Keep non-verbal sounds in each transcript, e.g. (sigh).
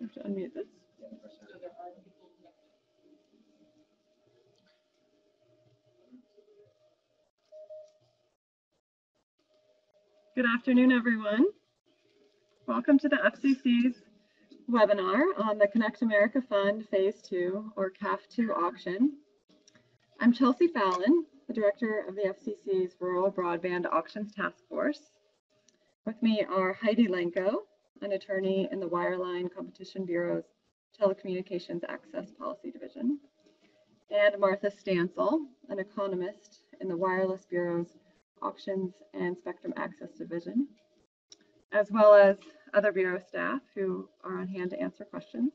I have to unmute this. Good afternoon, everyone. Welcome to the FCC's webinar on the Connect America Fund Phase 2 or CAF2 auction. I'm Chelsea Fallon, the director of the FCC's Rural Broadband Auctions Task Force. With me are Heidi Lankau, an attorney in the Wireline Competition Bureau's Telecommunications Access Policy Division, and Martha Stancill, an economist in the Wireless Bureau's Auctions and Spectrum Access Division, as well as other Bureau staff who are on hand to answer questions.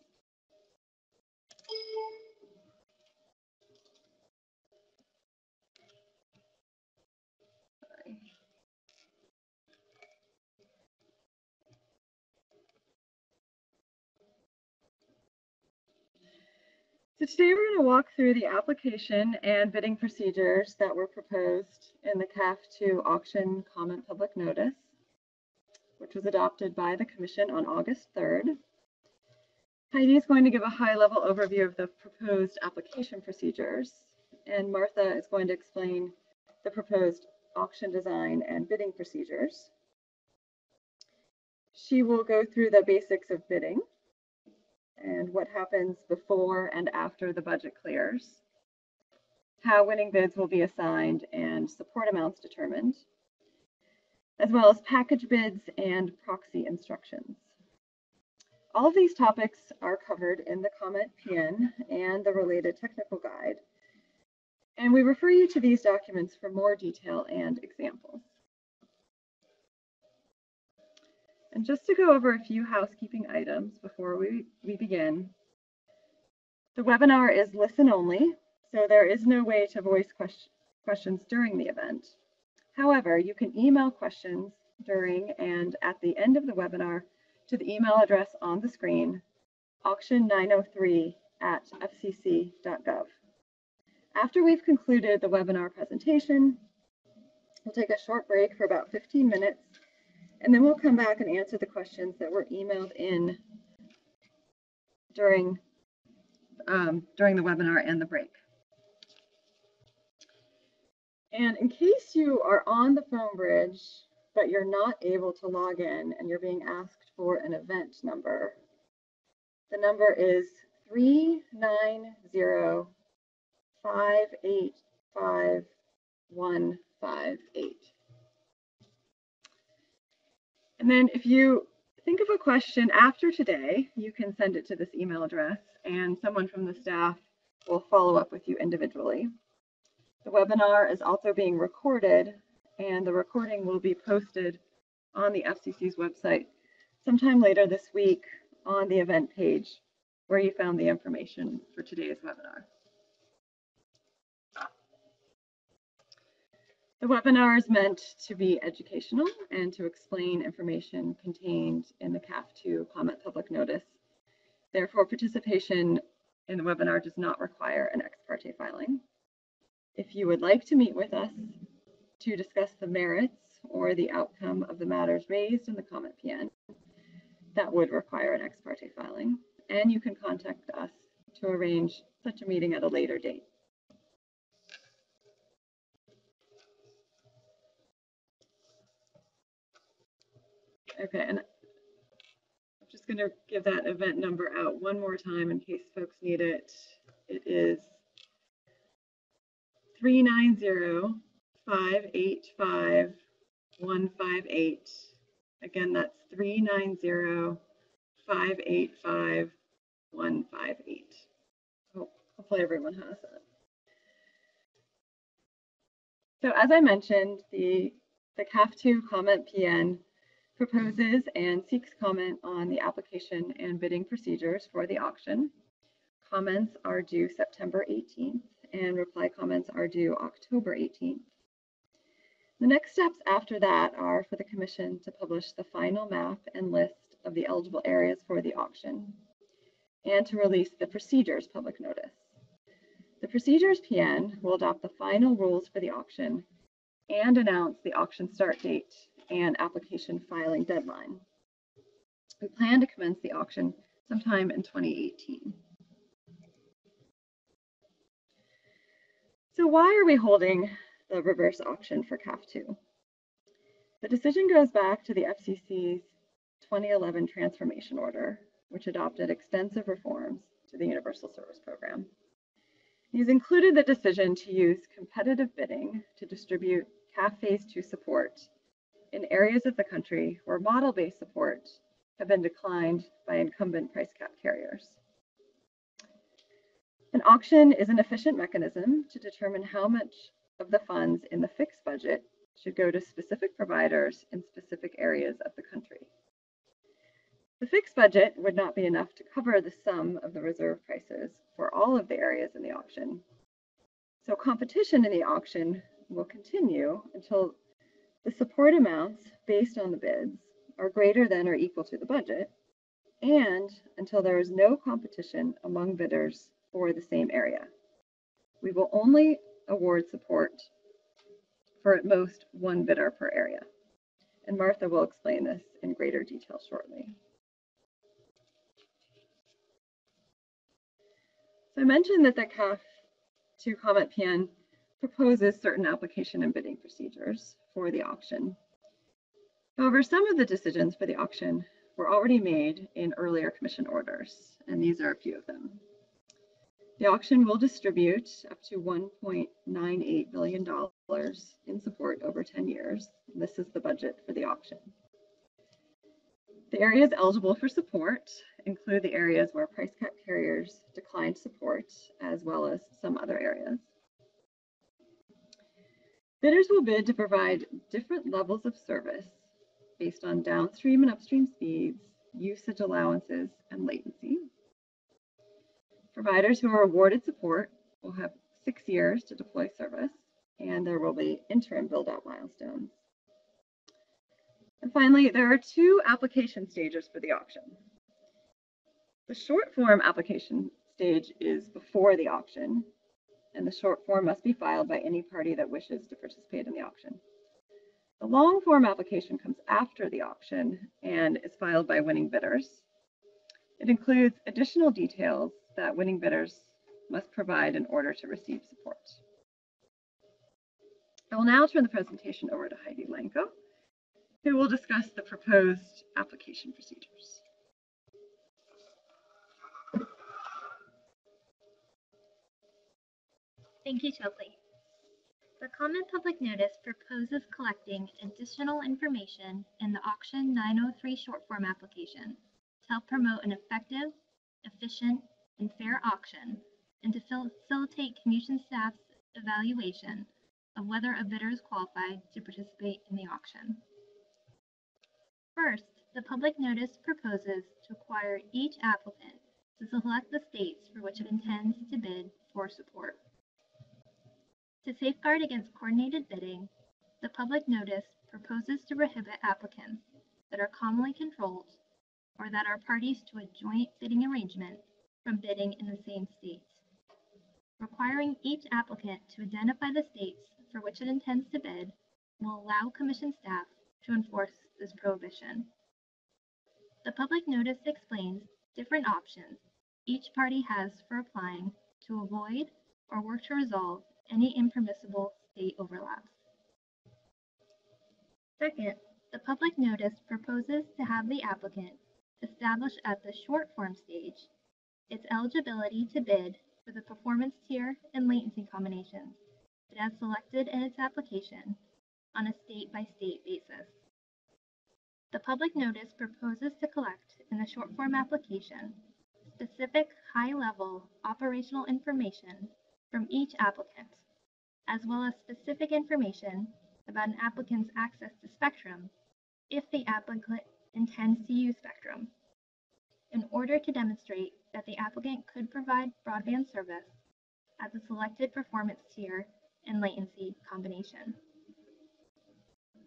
So today we're going to walk through the application and bidding procedures that were proposed in the CAF2 auction comment public notice, which was adopted by the Commission on August 3rd. Heidi is going to give a high-level overview of the proposed application procedures, and Martha is going to explain the proposed auction design and bidding procedures. She will go through the basics of bidding and what happens before and after the budget clears, how winning bids will be assigned and support amounts determined, as well as package bids and proxy instructions. All of these topics are covered in the comment PN and the related technical guide, and we refer you to these documents for more detail and examples. And just to go over a few housekeeping items before we, we begin, the webinar is listen only, so there is no way to voice question, questions during the event. However, you can email questions during and at the end of the webinar to the email address on the screen, auction903 at fcc.gov. After we've concluded the webinar presentation, we'll take a short break for about 15 minutes and then we'll come back and answer the questions that were emailed in during, um, during the webinar and the break. And in case you are on the phone bridge, but you're not able to log in and you're being asked for an event number, the number is 390-585-158. And then if you think of a question after today, you can send it to this email address and someone from the staff will follow up with you individually. The webinar is also being recorded and the recording will be posted on the FCC's website sometime later this week on the event page where you found the information for today's webinar. The webinar is meant to be educational and to explain information contained in the CAF2 comment public notice. Therefore, participation in the webinar does not require an ex parte filing. If you would like to meet with us to discuss the merits or the outcome of the matters raised in the comment PN, that would require an ex parte filing, and you can contact us to arrange such a meeting at a later date. Okay, and I'm just going to give that event number out one more time in case folks need it. It is 390-585-158. Again, that's 390-585-158. Hopefully everyone has that. So as I mentioned, the, the CAF2 comment PN proposes and seeks comment on the application and bidding procedures for the auction. Comments are due September 18th and reply comments are due October 18th. The next steps after that are for the Commission to publish the final map and list of the eligible areas for the auction and to release the procedures public notice. The procedures PN will adopt the final rules for the auction and announce the auction start date and application filing deadline. We plan to commence the auction sometime in 2018. So why are we holding the reverse auction for CAF2? The decision goes back to the FCC's 2011 transformation order, which adopted extensive reforms to the Universal Service Program. These included the decision to use competitive bidding to distribute CAF Phase 2 support in areas of the country where model-based support have been declined by incumbent price cap carriers. An auction is an efficient mechanism to determine how much of the funds in the fixed budget should go to specific providers in specific areas of the country. The fixed budget would not be enough to cover the sum of the reserve prices for all of the areas in the auction. So competition in the auction will continue until the support amounts based on the bids are greater than or equal to the budget, and until there is no competition among bidders for the same area. We will only award support for at most one bidder per area. And Martha will explain this in greater detail shortly. So I mentioned that the CAF 2 comment PN proposes certain application and bidding procedures for the auction. However, some of the decisions for the auction were already made in earlier commission orders, and these are a few of them. The auction will distribute up to $1.98 billion in support over 10 years. This is the budget for the auction. The areas eligible for support include the areas where price cap carriers declined support, as well as some other areas. Bidders will bid to provide different levels of service based on downstream and upstream speeds, usage allowances, and latency. Providers who are awarded support will have six years to deploy service, and there will be interim build-out milestones. And finally, there are two application stages for the auction. The short form application stage is before the auction, and the short form must be filed by any party that wishes to participate in the auction. The long form application comes after the auction and is filed by winning bidders. It includes additional details that winning bidders must provide in order to receive support. I will now turn the presentation over to Heidi Lankau, who will discuss the proposed application procedures. Thank you, Totally. The comment public notice proposes collecting additional information in the Auction 903 short form application to help promote an effective, efficient, and fair auction and to facilitate commission staff's evaluation of whether a bidder is qualified to participate in the auction. First, the public notice proposes to require each applicant to select the states for which it intends to bid for support. To safeguard against coordinated bidding, the public notice proposes to prohibit applicants that are commonly controlled or that are parties to a joint bidding arrangement from bidding in the same states. Requiring each applicant to identify the states for which it intends to bid will allow commission staff to enforce this prohibition. The public notice explains different options each party has for applying to avoid or work to resolve any impermissible state overlaps. Second, the public notice proposes to have the applicant establish at the short form stage its eligibility to bid for the performance tier and latency combinations it has selected in its application on a state-by-state -state basis. The public notice proposes to collect in the short form application specific high-level operational information from each applicant, as well as specific information about an applicant's access to spectrum if the applicant intends to use spectrum, in order to demonstrate that the applicant could provide broadband service at the selected performance tier and latency combination.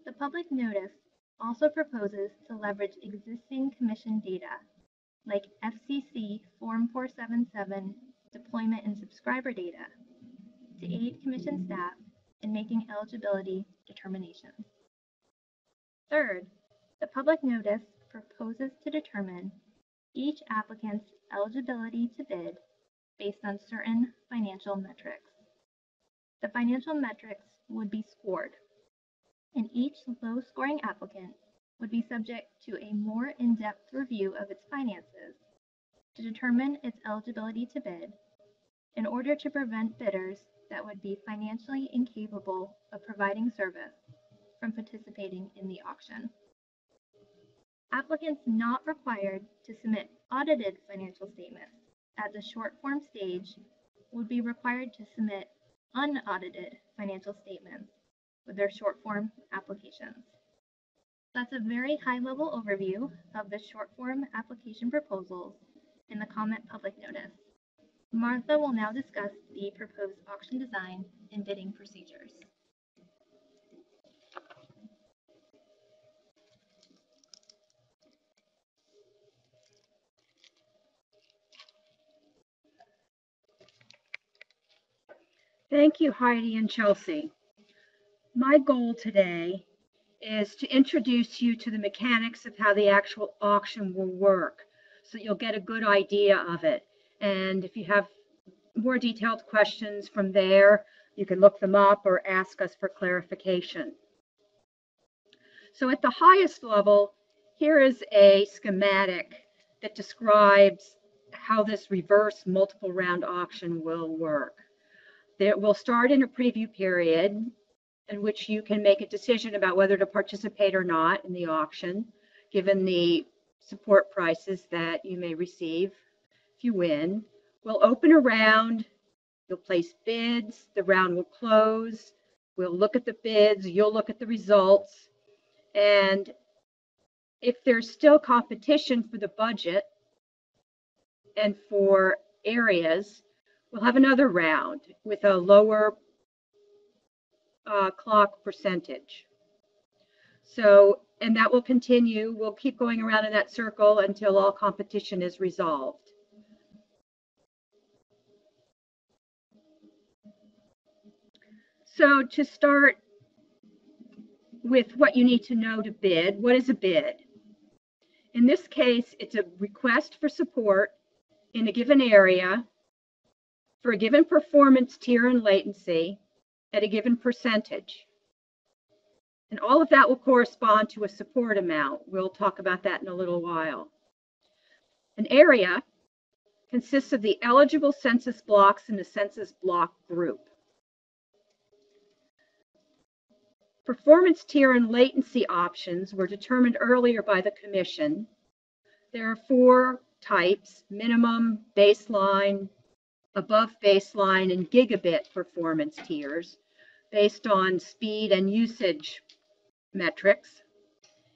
The public notice also proposes to leverage existing commission data like FCC Form 477 deployment and subscriber data to aid Commission staff in making eligibility determinations. Third, the public notice proposes to determine each applicant's eligibility to bid based on certain financial metrics. The financial metrics would be scored, and each low scoring applicant would be subject to a more in depth review of its finances to determine its eligibility to bid in order to prevent bidders that would be financially incapable of providing service from participating in the auction. Applicants not required to submit audited financial statements at the short form stage would be required to submit unaudited financial statements with their short form applications. That's a very high level overview of the short form application proposals in the comment public notice. Martha will now discuss the proposed auction design and bidding procedures. Thank you, Heidi and Chelsea. My goal today is to introduce you to the mechanics of how the actual auction will work so you'll get a good idea of it. And if you have more detailed questions from there, you can look them up or ask us for clarification. So at the highest level, here is a schematic that describes how this reverse multiple round auction will work. It will start in a preview period in which you can make a decision about whether to participate or not in the auction, given the support prices that you may receive if you win. We'll open a round, you'll place bids, the round will close, we'll look at the bids, you'll look at the results, and if there's still competition for the budget and for areas, we'll have another round with a lower uh, clock percentage. So, and that will continue. We'll keep going around in that circle until all competition is resolved. So to start with what you need to know to bid, what is a bid? In this case, it's a request for support in a given area for a given performance tier and latency at a given percentage. And all of that will correspond to a support amount. We'll talk about that in a little while. An area consists of the eligible census blocks in the census block group. Performance tier and latency options were determined earlier by the Commission. There are four types, minimum, baseline, above baseline, and gigabit performance tiers based on speed and usage metrics.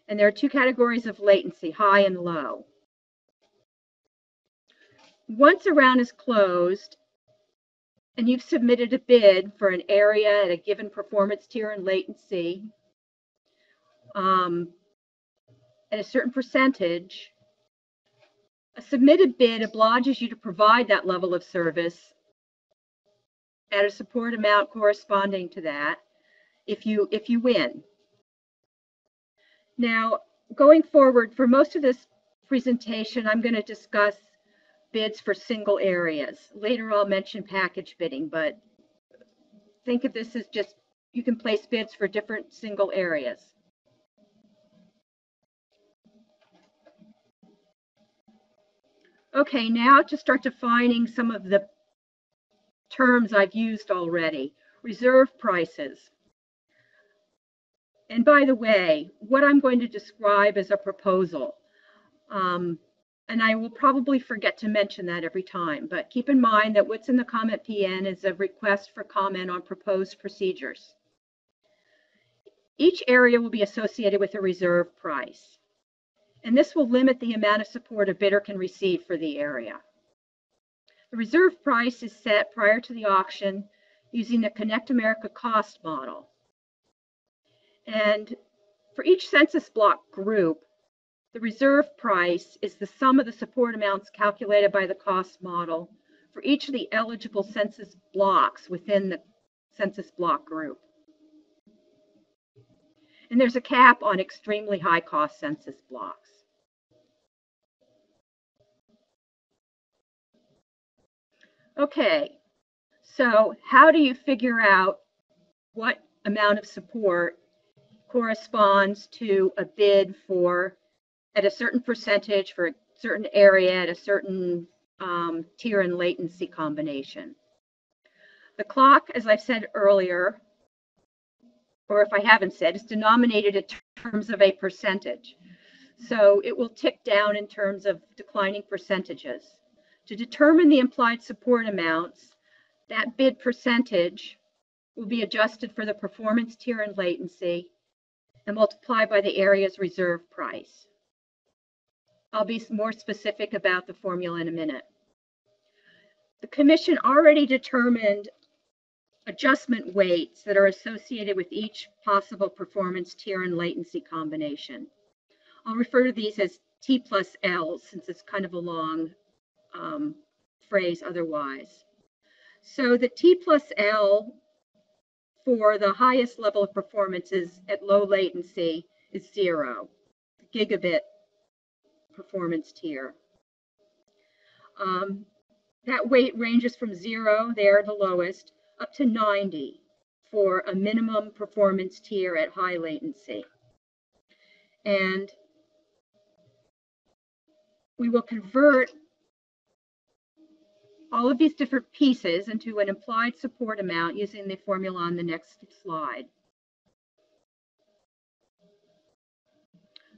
And there are two categories of latency, high and low. Once a round is closed and you've submitted a bid for an area at a given performance tier and latency um, at a certain percentage, a submitted bid obliges you to provide that level of service at a support amount corresponding to that if you if you win. Now, going forward, for most of this presentation, I'm going to discuss bids for single areas. Later, I'll mention package bidding, but think of this as just you can place bids for different single areas. Okay, now to start defining some of the terms I've used already. Reserve prices. And by the way, what I'm going to describe is a proposal. Um, and I will probably forget to mention that every time, but keep in mind that what's in the comment PN is a request for comment on proposed procedures. Each area will be associated with a reserve price, and this will limit the amount of support a bidder can receive for the area. The reserve price is set prior to the auction using the Connect America cost model. And for each census block group, the reserve price is the sum of the support amounts calculated by the cost model for each of the eligible census blocks within the census block group. And there's a cap on extremely high cost census blocks. Okay, so how do you figure out what amount of support corresponds to a bid for at a certain percentage for a certain area at a certain um, tier and latency combination? The clock, as I've said earlier, or if I haven't said, is denominated in terms of a percentage. So it will tick down in terms of declining percentages. To determine the implied support amounts, that bid percentage will be adjusted for the performance tier and latency and multiply by the area's reserve price. I'll be more specific about the formula in a minute. The commission already determined adjustment weights that are associated with each possible performance tier and latency combination. I'll refer to these as T plus L since it's kind of a long um, phrase otherwise. So the T plus L for the highest level of performances at low latency is zero, gigabit performance tier. Um, that weight ranges from zero, there the lowest, up to 90 for a minimum performance tier at high latency. And we will convert all of these different pieces into an implied support amount using the formula on the next slide.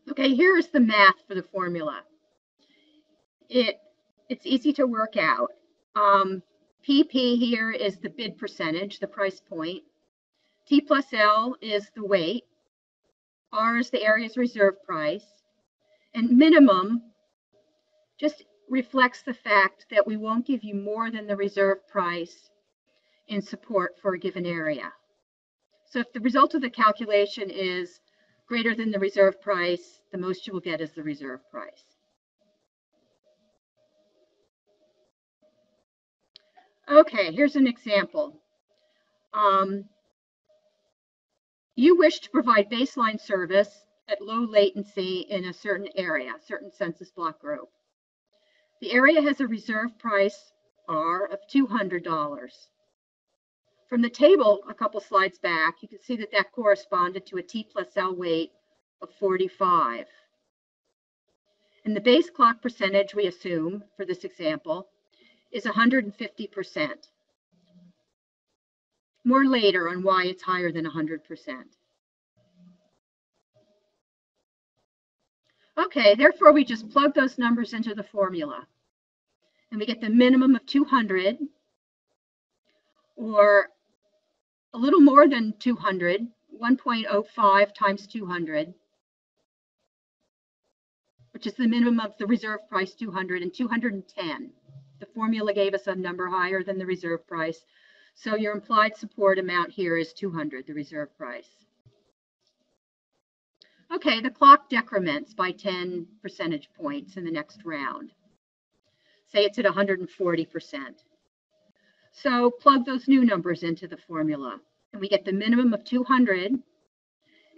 Okay, here's the math for the formula. It, it's easy to work out. Um, PP here is the bid percentage, the price point. T plus L is the weight. R is the area's reserve price. And minimum just reflects the fact that we won't give you more than the reserve price in support for a given area. So if the result of the calculation is greater than the reserve price, the most you will get is the reserve price. Okay, here's an example. Um, you wish to provide baseline service at low latency in a certain area, certain census block group. The area has a reserve price R of $200. From the table a couple slides back, you can see that that corresponded to a T plus L weight of 45. And the base clock percentage we assume for this example is 150%. More later on why it's higher than 100%. Okay, therefore we just plug those numbers into the formula. And we get the minimum of 200 or a little more than 200, 1.05 times 200, which is the minimum of the reserve price 200 and 210. The formula gave us a number higher than the reserve price. So your implied support amount here is 200, the reserve price. Okay, the clock decrements by 10 percentage points in the next round. Say it's at 140%. So plug those new numbers into the formula, and we get the minimum of 200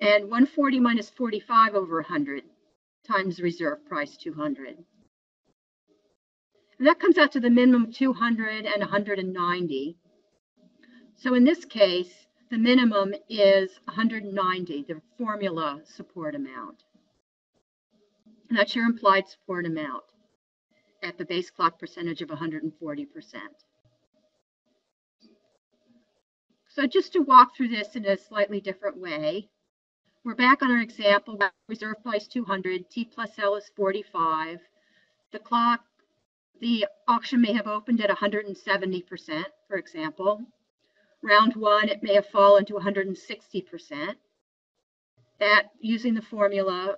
and 140 minus 45 over 100 times reserve price 200. And that comes out to the minimum 200 and 190. So in this case, the minimum is 190, the formula support amount. And that's your implied support amount at the base clock percentage of 140%. So just to walk through this in a slightly different way, we're back on our example, reserve price 200, T plus L is 45. The clock the auction may have opened at 170%, for example. Round one, it may have fallen to 160%. That, using the formula,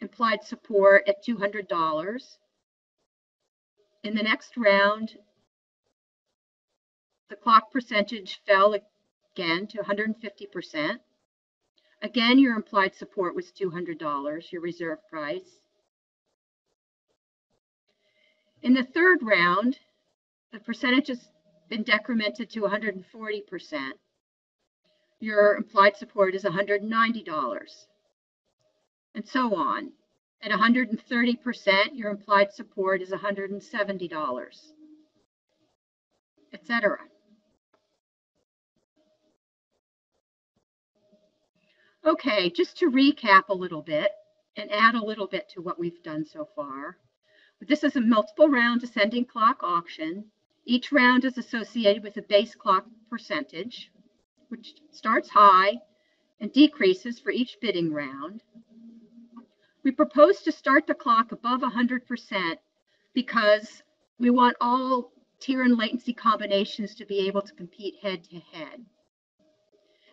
implied support at $200. In the next round, the clock percentage fell again to 150%. Again, your implied support was $200, your reserve price. In the third round, the percentage has been decremented to 140%. Your implied support is $190. And so on. At 130%, your implied support is $170. etc. Okay, just to recap a little bit and add a little bit to what we've done so far. This is a multiple round ascending clock auction. Each round is associated with a base clock percentage, which starts high and decreases for each bidding round. We propose to start the clock above 100% because we want all tier and latency combinations to be able to compete head to head.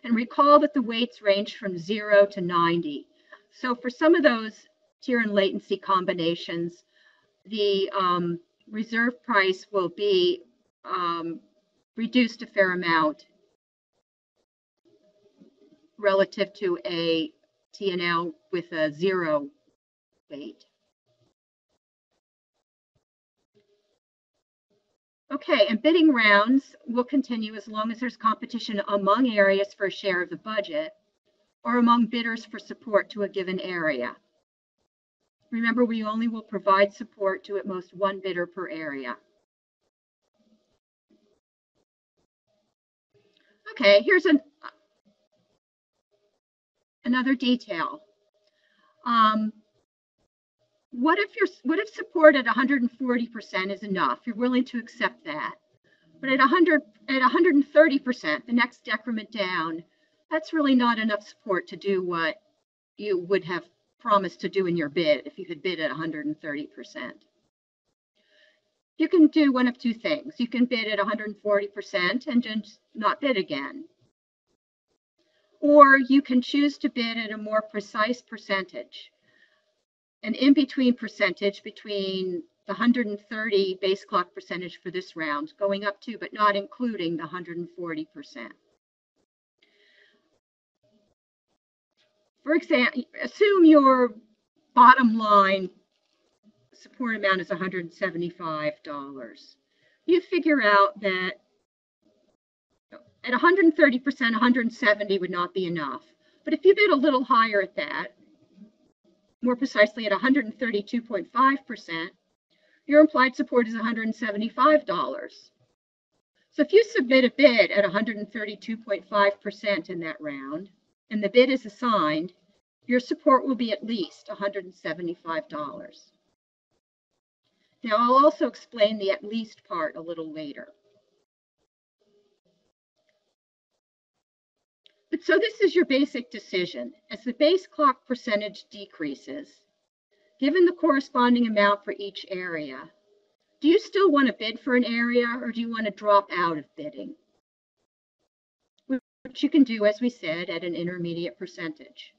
And recall that the weights range from 0 to 90. So for some of those tier and latency combinations, the um, reserve price will be um, reduced a fair amount relative to a TNL with a zero Okay, and bidding rounds will continue as long as there's competition among areas for a share of the budget or among bidders for support to a given area. Remember, we only will provide support to at most one bidder per area. Okay, here's an, another detail. Um, what if you're what if support at 140% is enough? You're willing to accept that. But at 100 at 130%, the next decrement down, that's really not enough support to do what you would have promised to do in your bid if you had bid at 130%. You can do one of two things. You can bid at 140% and just not bid again. Or you can choose to bid at a more precise percentage an in-between percentage between the 130 base clock percentage for this round, going up to but not including the 140%. For example, assume your bottom line support amount is $175. You figure out that at 130%, 170 would not be enough. But if you bid a little higher at that, more precisely at 132.5%, your implied support is $175. So if you submit a bid at 132.5% in that round, and the bid is assigned, your support will be at least $175. Now, I'll also explain the at least part a little later. But so this is your basic decision. As the base clock percentage decreases, given the corresponding amount for each area, do you still want to bid for an area or do you want to drop out of bidding? Which you can do, as we said, at an intermediate percentage.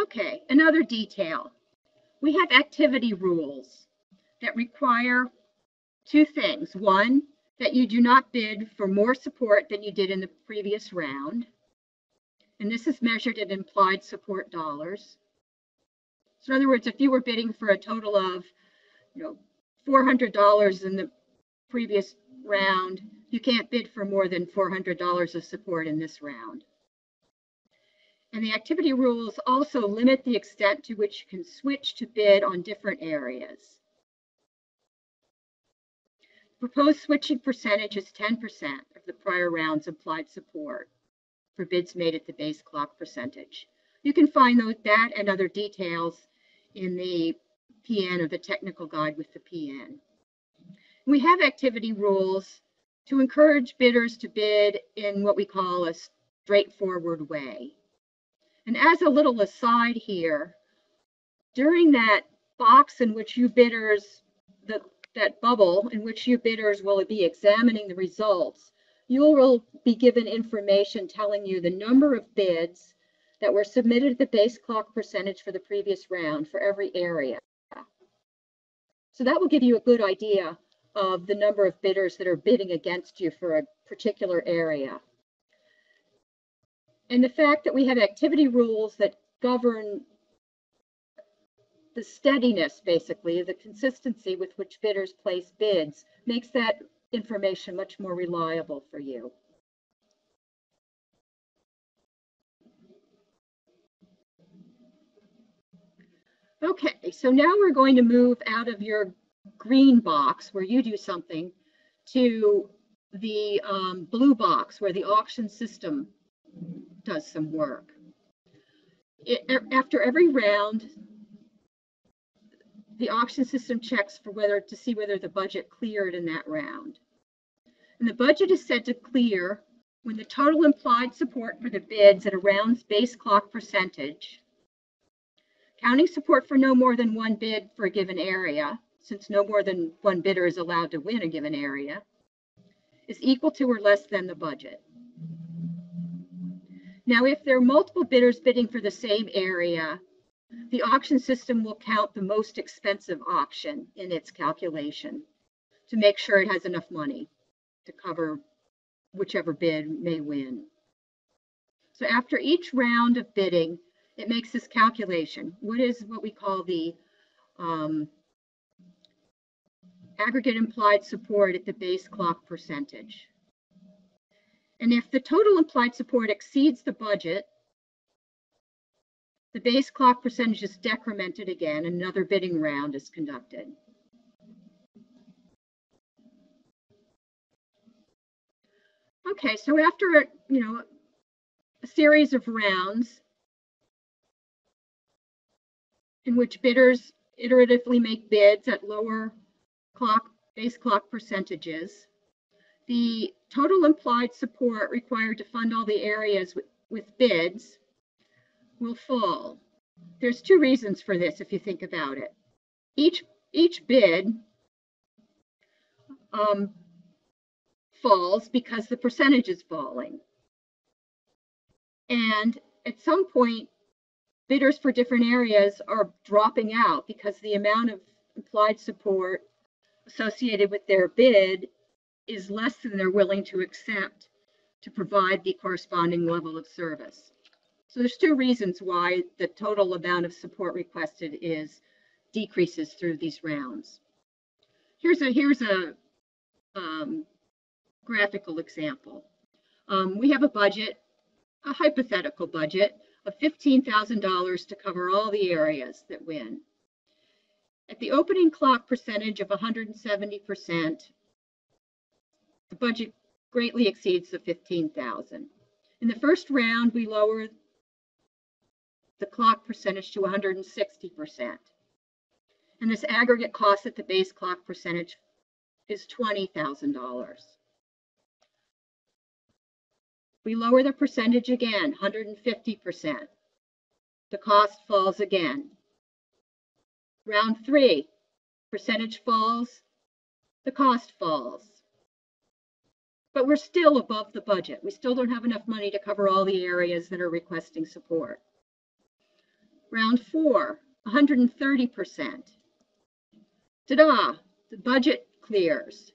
Okay, another detail. We have activity rules that require two things. One, that you do not bid for more support than you did in the previous round. And this is measured in implied support dollars. So in other words, if you were bidding for a total of, you know, $400 in the previous round, you can't bid for more than $400 of support in this round. And the activity rules also limit the extent to which you can switch to bid on different areas. Proposed switching percentage is 10% of the prior round's implied support for bids made at the base clock percentage. You can find those, that and other details in the PN or the technical guide with the PN. We have activity rules to encourage bidders to bid in what we call a straightforward way. And as a little aside here, during that box in which you bidders, the that bubble in which you bidders will be examining the results, you will be given information telling you the number of bids that were submitted at the base clock percentage for the previous round for every area. So that will give you a good idea of the number of bidders that are bidding against you for a particular area. And the fact that we have activity rules that govern the steadiness, basically, the consistency with which bidders place bids makes that information much more reliable for you. Okay, so now we're going to move out of your green box where you do something to the um, blue box where the auction system does some work. It, after every round, the auction system checks for whether to see whether the budget cleared in that round. And the budget is said to clear when the total implied support for the bids at a round's base clock percentage, counting support for no more than one bid for a given area, since no more than one bidder is allowed to win a given area, is equal to or less than the budget. Now, if there are multiple bidders bidding for the same area, the auction system will count the most expensive option in its calculation to make sure it has enough money to cover whichever bid may win. So after each round of bidding, it makes this calculation. What is what we call the um, aggregate implied support at the base clock percentage? And if the total implied support exceeds the budget, the base clock percentage is decremented again, another bidding round is conducted. Okay, so after, a you know, a series of rounds in which bidders iteratively make bids at lower clock, base clock percentages, the total implied support required to fund all the areas with, with bids will fall. There's two reasons for this if you think about it. Each, each bid um, falls because the percentage is falling. And at some point, bidders for different areas are dropping out because the amount of implied support associated with their bid is less than they're willing to accept to provide the corresponding level of service. So there's two reasons why the total amount of support requested is decreases through these rounds. Here's a here's a um, graphical example. Um, we have a budget, a hypothetical budget of $15,000 to cover all the areas that win. At the opening clock percentage of 170%, the budget greatly exceeds the 15,000. In the first round, we lower the clock percentage to 160%. And this aggregate cost at the base clock percentage is $20,000. We lower the percentage again, 150%. The cost falls again. Round three, percentage falls, the cost falls. But we're still above the budget. We still don't have enough money to cover all the areas that are requesting support. Round four, 130%. Ta-da, the budget clears.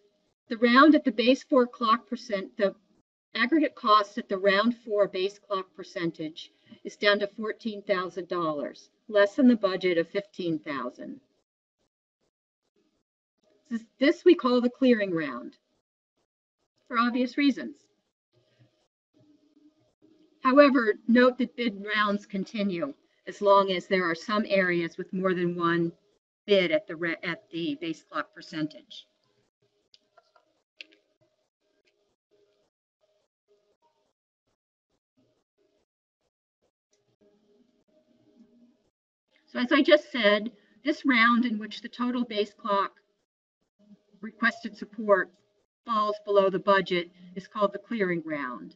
The round at the base four clock percent, the aggregate cost at the round four base clock percentage is down to $14,000, less than the budget of 15,000. This, this we call the clearing round for obvious reasons. However, note that bid rounds continue as long as there are some areas with more than one bid at the at the base clock percentage. So as I just said, this round in which the total base clock requested support falls below the budget is called the clearing round.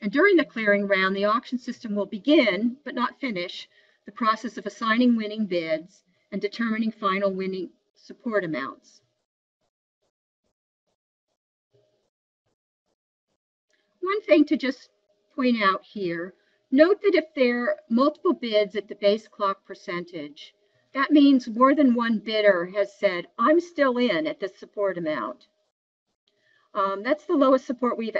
And during the clearing round, the auction system will begin, but not finish, the process of assigning winning bids and determining final winning support amounts. One thing to just point out here, note that if there are multiple bids at the base clock percentage, that means more than one bidder has said, I'm still in at this support amount. Um, that's the lowest support we've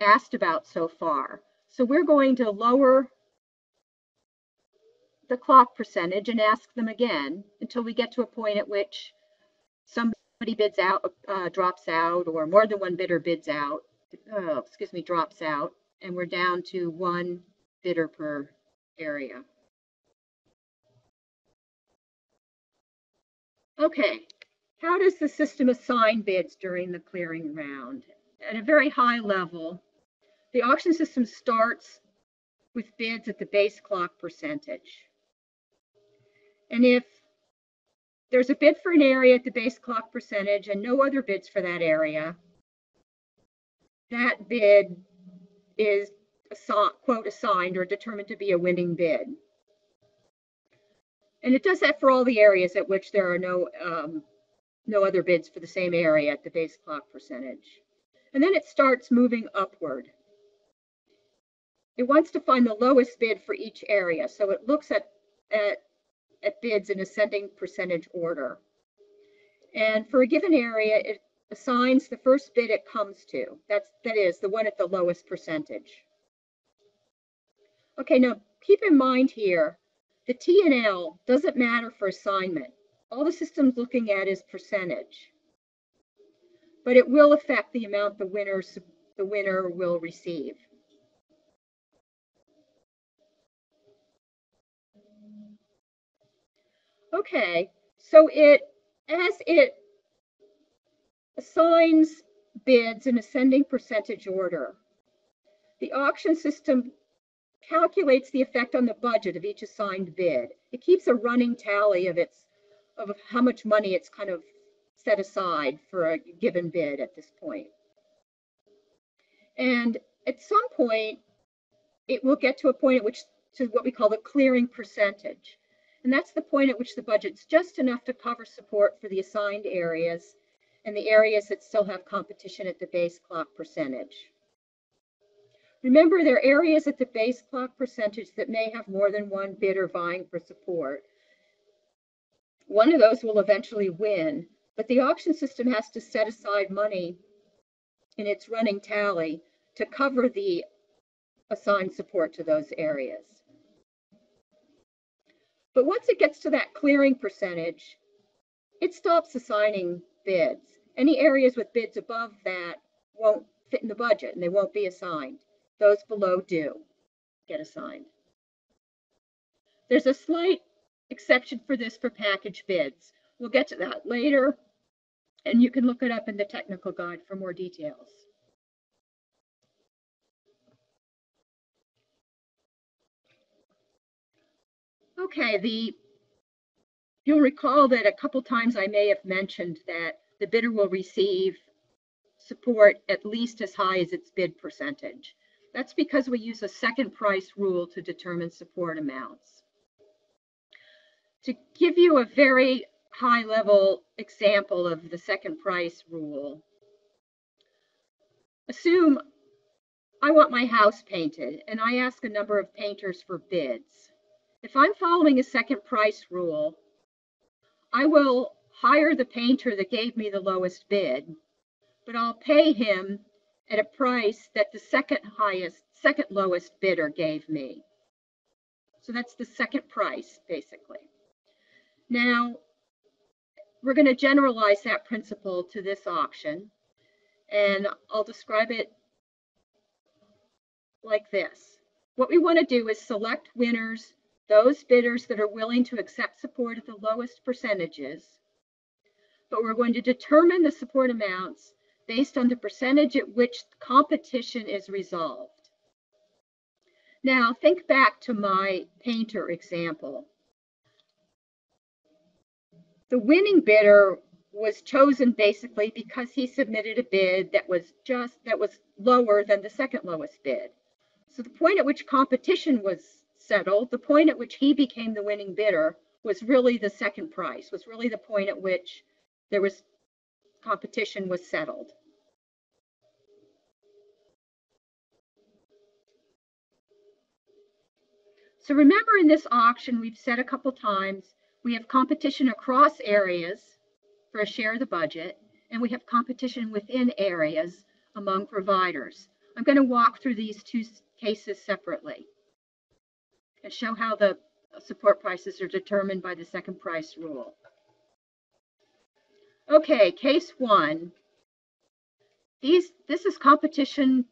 asked about so far. So we're going to lower the clock percentage and ask them again until we get to a point at which somebody bids out, uh, drops out, or more than one bidder bids out, oh, excuse me, drops out, and we're down to one bidder per area. Okay, how does the system assign bids during the clearing round? At a very high level, the auction system starts with bids at the base clock percentage. And if there's a bid for an area at the base clock percentage and no other bids for that area, that bid is quote assigned or determined to be a winning bid. And it does that for all the areas at which there are no um, no other bids for the same area at the base clock percentage. And then it starts moving upward. It wants to find the lowest bid for each area. So it looks at, at, at bids in ascending percentage order. And for a given area, it assigns the first bid it comes to. That's, that is, the one at the lowest percentage. Okay, now keep in mind here, the T and L doesn't matter for assignment. All the system's looking at is percentage. But it will affect the amount the winner, the winner will receive. Okay, so it, as it assigns bids in ascending percentage order, the auction system calculates the effect on the budget of each assigned bid. It keeps a running tally of its of how much money it's kind of set aside for a given bid at this point. And at some point, it will get to a point at which to what we call the clearing percentage. And that's the point at which the budget's just enough to cover support for the assigned areas and the areas that still have competition at the base clock percentage. Remember, there are areas at the base clock percentage that may have more than one bidder vying for support. One of those will eventually win, but the auction system has to set aside money in its running tally to cover the assigned support to those areas. But once it gets to that clearing percentage, it stops assigning bids. Any areas with bids above that won't fit in the budget and they won't be assigned. Those below do get assigned. There's a slight exception for this for package bids. We'll get to that later, and you can look it up in the technical guide for more details. Okay, the you'll recall that a couple times I may have mentioned that the bidder will receive support at least as high as its bid percentage. That's because we use a second price rule to determine support amounts. To give you a very high level example of the second price rule, assume I want my house painted and I ask a number of painters for bids. If I'm following a second price rule, I will hire the painter that gave me the lowest bid, but I'll pay him at a price that the second highest, second lowest bidder gave me. So that's the second price, basically. Now, we're going to generalize that principle to this auction, and I'll describe it like this. What we want to do is select winners, those bidders that are willing to accept support at the lowest percentages, but we're going to determine the support amounts based on the percentage at which competition is resolved. Now, think back to my painter example. The winning bidder was chosen basically because he submitted a bid that was just that was lower than the second lowest bid. So the point at which competition was settled, the point at which he became the winning bidder was really the second price, was really the point at which there was competition was settled. So remember in this auction, we've said a couple times, we have competition across areas for a share of the budget, and we have competition within areas among providers. I'm going to walk through these two cases separately and show how the support prices are determined by the second price rule. Okay, case one. These, this is competition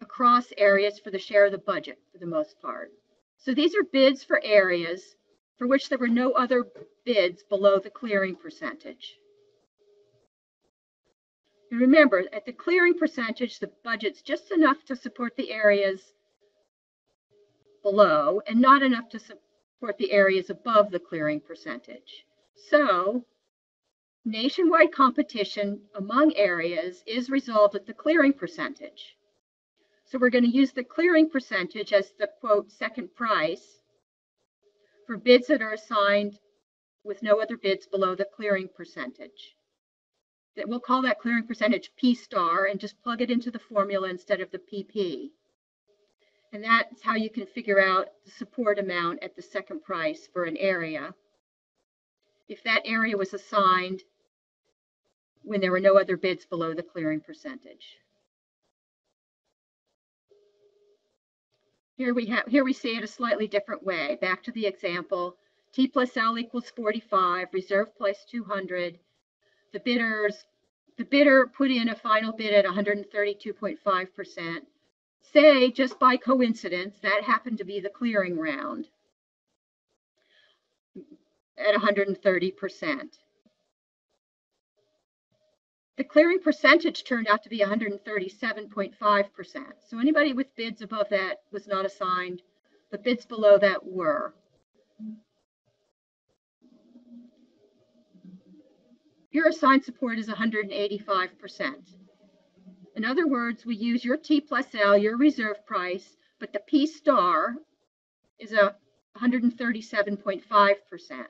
across areas for the share of the budget for the most part. So these are bids for areas for which there were no other bids below the clearing percentage. And remember, at the clearing percentage, the budget's just enough to support the areas below and not enough to support the areas above the clearing percentage. So nationwide competition among areas is resolved at the clearing percentage. So we're going to use the clearing percentage as the quote second price for bids that are assigned with no other bids below the clearing percentage. We'll call that clearing percentage P star and just plug it into the formula instead of the PP. And that's how you can figure out the support amount at the second price for an area. If that area was assigned when there were no other bids below the clearing percentage. Here we have, here we see it a slightly different way. Back to the example, T plus L equals 45, reserve price 200. The bidders, the bidder put in a final bid at 132.5%. Say, just by coincidence, that happened to be the clearing round at 130%. The clearing percentage turned out to be 137.5%. So anybody with bids above that was not assigned, but bids below that were. Your assigned support is 185%. In other words, we use your T plus L, your reserve price, but the P star is a 137.5%.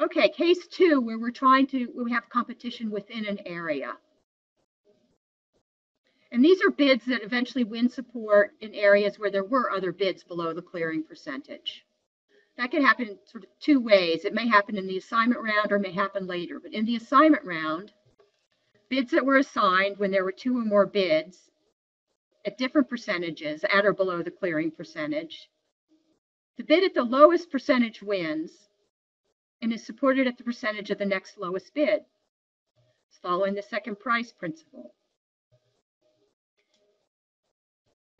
Okay, case two, where we're trying to, we have competition within an area. And these are bids that eventually win support in areas where there were other bids below the clearing percentage. That could happen sort of two ways. It may happen in the assignment round or may happen later. But in the assignment round, bids that were assigned when there were two or more bids at different percentages, at or below the clearing percentage, the bid at the lowest percentage wins and is supported at the percentage of the next lowest bid. It's following the second price principle.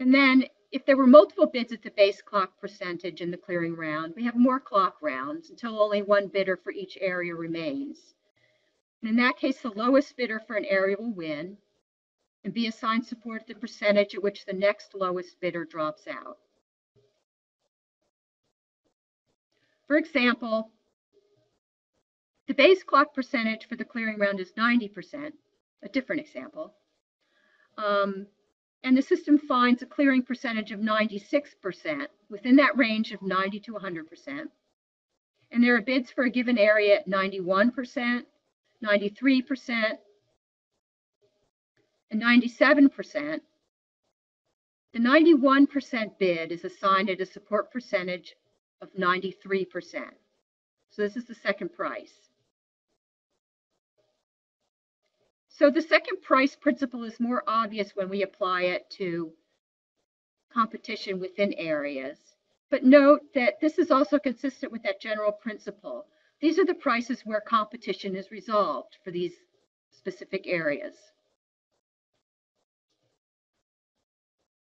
And then if there were multiple bids at the base clock percentage in the clearing round, we have more clock rounds until only one bidder for each area remains. And in that case, the lowest bidder for an area will win and be assigned support at the percentage at which the next lowest bidder drops out. For example, the base clock percentage for the clearing round is 90%, a different example. Um, and the system finds a clearing percentage of 96% within that range of 90 to 100%. And there are bids for a given area at 91%, 93%, and 97%. The 91% bid is assigned at a support percentage of 93%. So this is the second price. So the second price principle is more obvious when we apply it to competition within areas. But note that this is also consistent with that general principle. These are the prices where competition is resolved for these specific areas.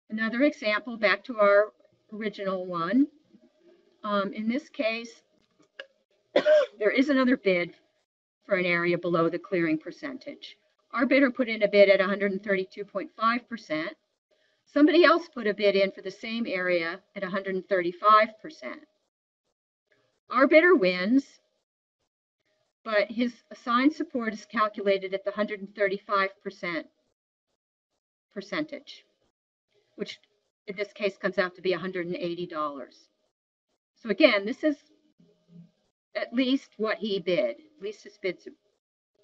Another example, back to our original one. Um, in this case, (coughs) there is another bid for an area below the clearing percentage. Our bidder put in a bid at 132.5%. Somebody else put a bid in for the same area at 135%. Our bidder wins, but his assigned support is calculated at the 135% percentage, which in this case comes out to be $180. So again, this is at least what he bid, at least his bid,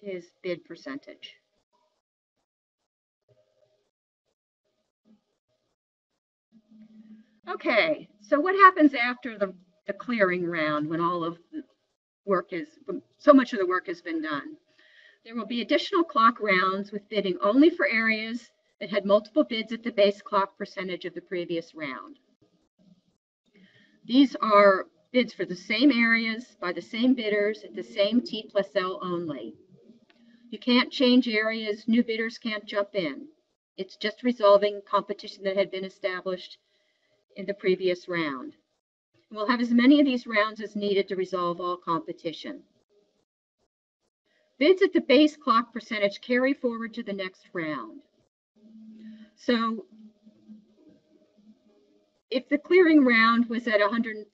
his bid percentage. Okay, so what happens after the, the clearing round when all of the work is, so much of the work has been done? There will be additional clock rounds with bidding only for areas that had multiple bids at the base clock percentage of the previous round. These are bids for the same areas by the same bidders at the same T plus L only. You can't change areas, new bidders can't jump in. It's just resolving competition that had been established in the previous round. We'll have as many of these rounds as needed to resolve all competition. Bids at the base clock percentage carry forward to the next round. So if the clearing round was at 130%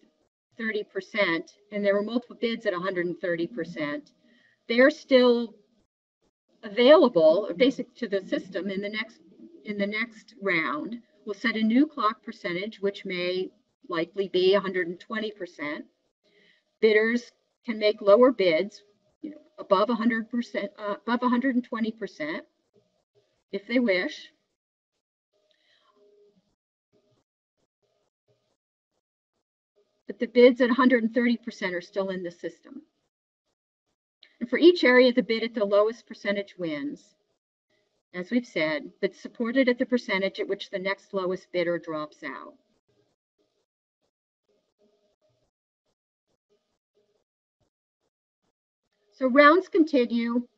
and there were multiple bids at 130%, they're still available basic to the system in the next in the next round. We'll set a new clock percentage, which may likely be 120%. Bidders can make lower bids, you know, above 100%, uh, above 120% if they wish. But the bids at 130% are still in the system. And for each area, the bid at the lowest percentage wins. As we've said, but supported at the percentage at which the next lowest bidder drops out. So rounds continue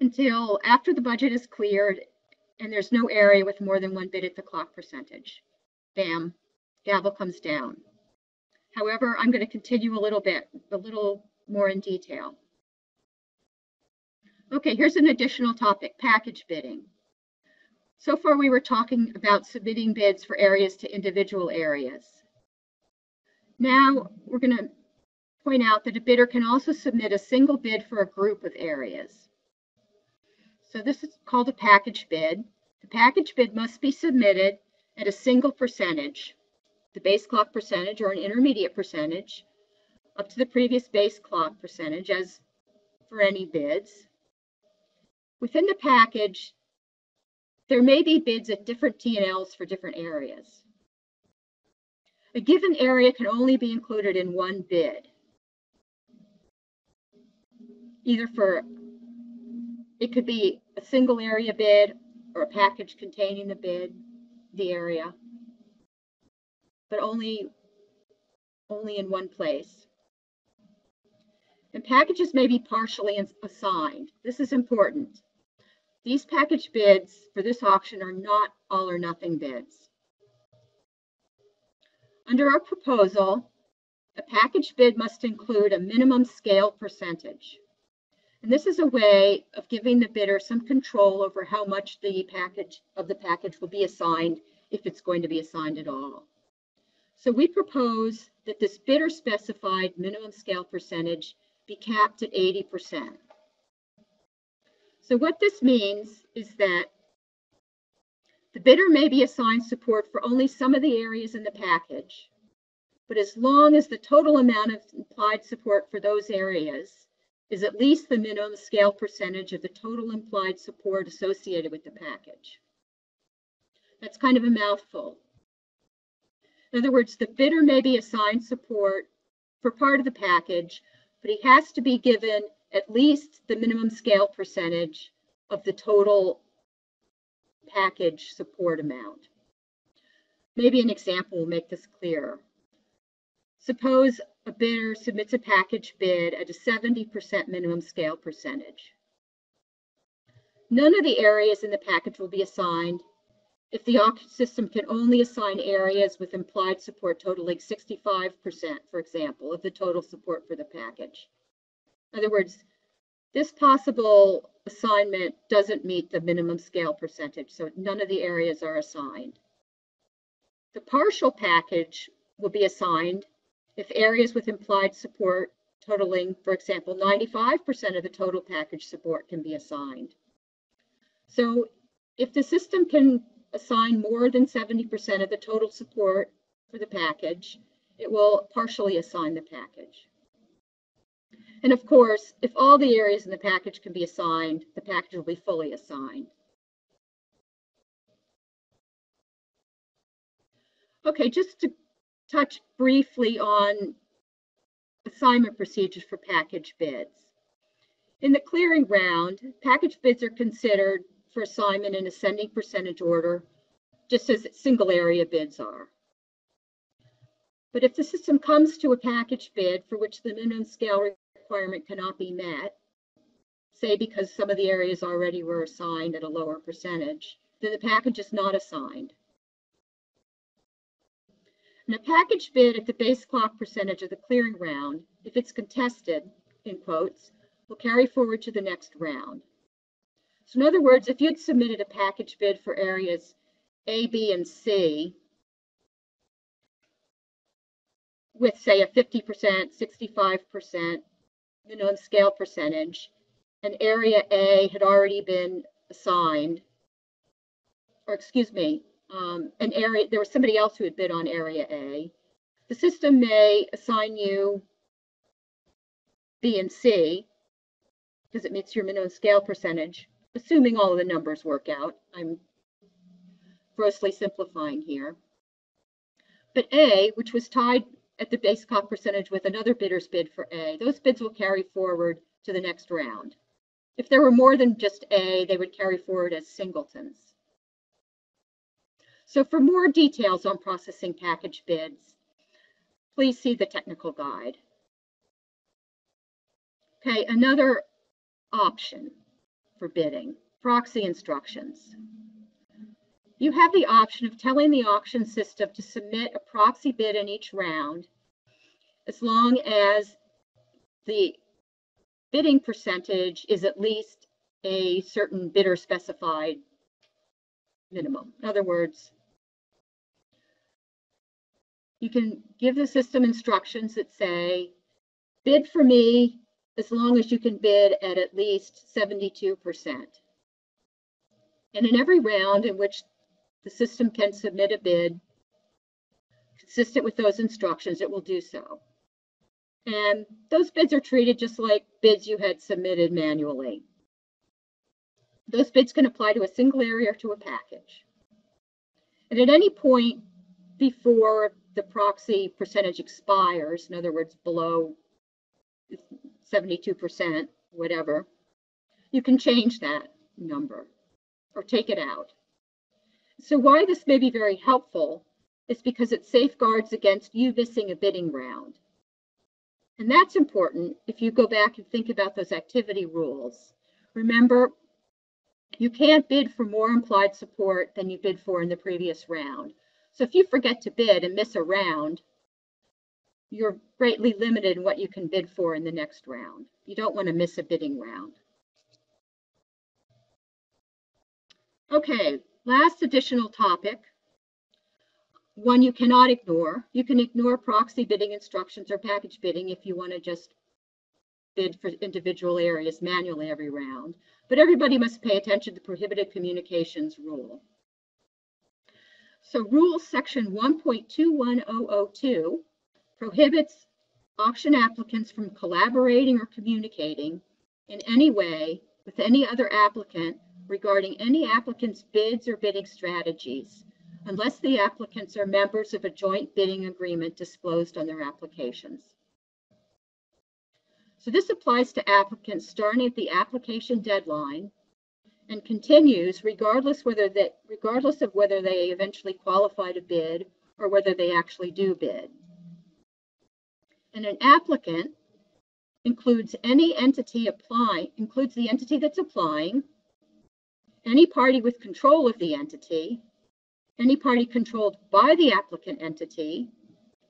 until after the budget is cleared and there's no area with more than one bid at the clock percentage. Bam, gavel comes down. However, I'm going to continue a little bit, a little more in detail. Okay, here's an additional topic, package bidding. So far, we were talking about submitting bids for areas to individual areas. Now, we're going to point out that a bidder can also submit a single bid for a group of areas. So this is called a package bid. The package bid must be submitted at a single percentage, the base clock percentage or an intermediate percentage, up to the previous base clock percentage as for any bids. Within the package, there may be bids at different T&Ls for different areas. A given area can only be included in one bid either for, it could be a single area bid or a package containing the bid, the area, but only, only in one place. And packages may be partially assigned. This is important. These package bids for this auction are not all or nothing bids. Under our proposal, a package bid must include a minimum scale percentage. And this is a way of giving the bidder some control over how much the package of the package will be assigned if it's going to be assigned at all. So we propose that this bidder specified minimum scale percentage be capped at 80%. So what this means is that the bidder may be assigned support for only some of the areas in the package, but as long as the total amount of implied support for those areas is at least the minimum scale percentage of the total implied support associated with the package. That's kind of a mouthful. In other words, the bidder may be assigned support for part of the package, but he has to be given at least the minimum scale percentage of the total package support amount. Maybe an example will make this clearer. Suppose a bidder submits a package bid at a 70% minimum scale percentage. None of the areas in the package will be assigned if the auction system can only assign areas with implied support totaling 65%, for example, of the total support for the package. In other words, this possible assignment doesn't meet the minimum scale percentage, so none of the areas are assigned. The partial package will be assigned if areas with implied support totaling, for example, 95% of the total package support can be assigned. So if the system can assign more than 70% of the total support for the package, it will partially assign the package. And of course, if all the areas in the package can be assigned, the package will be fully assigned. Okay, just to touch briefly on assignment procedures for package bids. In the clearing round, package bids are considered for assignment in ascending percentage order, just as single area bids are. But if the system comes to a package bid for which the minimum scale requirement cannot be met, say because some of the areas already were assigned at a lower percentage, then the package is not assigned. And a package bid at the base clock percentage of the clearing round, if it's contested, in quotes, will carry forward to the next round. So in other words, if you'd submitted a package bid for areas A, B, and C with say a 50%, 65% minimum scale percentage, and area A had already been assigned, or excuse me, um, an area, there was somebody else who had bid on area A. The system may assign you B and C because it meets your minimum scale percentage, assuming all of the numbers work out. I'm grossly simplifying here. But A, which was tied at the base clock percentage with another bidder's bid for A, those bids will carry forward to the next round. If there were more than just A, they would carry forward as singletons. So for more details on processing package bids, please see the technical guide. Okay, another option for bidding, proxy instructions. You have the option of telling the auction system to submit a proxy bid in each round as long as the bidding percentage is at least a certain bidder specified minimum. In other words, you can give the system instructions that say, bid for me as long as you can bid at at least 72%. And in every round in which the system can submit a bid consistent with those instructions, it will do so. And those bids are treated just like bids you had submitted manually. Those bids can apply to a single area or to a package. And at any point before the proxy percentage expires, in other words, below 72%, whatever, you can change that number or take it out. So why this may be very helpful is because it safeguards against you missing a bidding round. And that's important if you go back and think about those activity rules. Remember, you can't bid for more implied support than you bid for in the previous round. So if you forget to bid and miss a round, you're greatly limited in what you can bid for in the next round. You don't want to miss a bidding round. Okay, last additional topic, one you cannot ignore. You can ignore proxy bidding instructions or package bidding if you want to just bid for individual areas manually every round. But everybody must pay attention to prohibited communications rule. So rule section 1.21002 prohibits auction applicants from collaborating or communicating in any way with any other applicant regarding any applicant's bids or bidding strategies unless the applicants are members of a joint bidding agreement disclosed on their applications. So this applies to applicants starting at the application deadline and continues regardless whether that regardless of whether they eventually qualify to bid or whether they actually do bid. And an applicant includes any entity applying, includes the entity that's applying, any party with control of the entity, any party controlled by the applicant entity,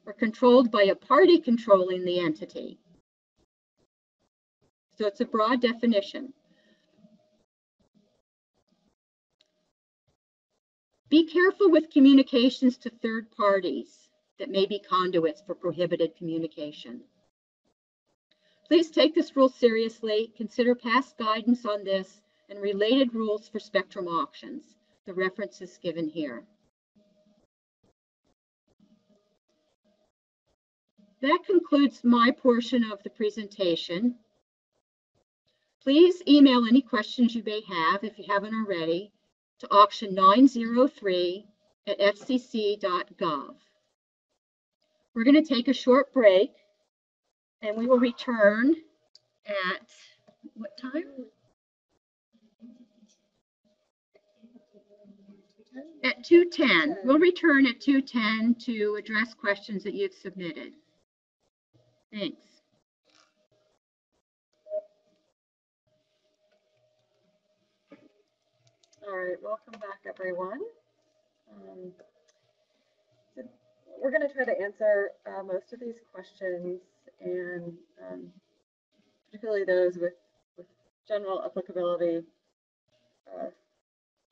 or controlled by a party controlling the entity. So it's a broad definition. Be careful with communications to third parties that may be conduits for prohibited communication. Please take this rule seriously, consider past guidance on this and related rules for spectrum auctions. The reference is given here. That concludes my portion of the presentation. Please email any questions you may have if you haven't already to auction 903 at fcc.gov. We're going to take a short break and we will return at what time? At 2:10. We'll return at 2:10 to address questions that you've submitted. Thanks. All right, welcome back, everyone. Um, we're going to try to answer uh, most of these questions and um, particularly those with, with general applicability uh,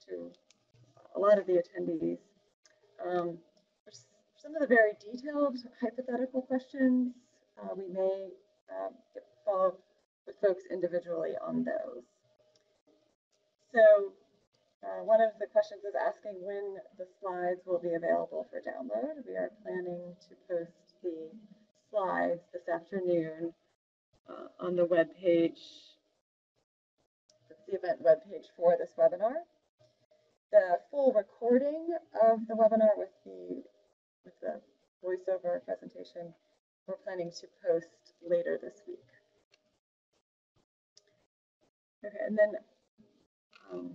to a lot of the attendees. Um, for some of the very detailed hypothetical questions, uh, we may get- follow with folks individually on those. So uh, one of the questions is asking when the slides will be available for download. We are planning to post the slides this afternoon uh, on the web page, the event web page for this webinar. The full recording of the webinar with the with the voiceover presentation, we're planning to post later this week. Okay, and then um,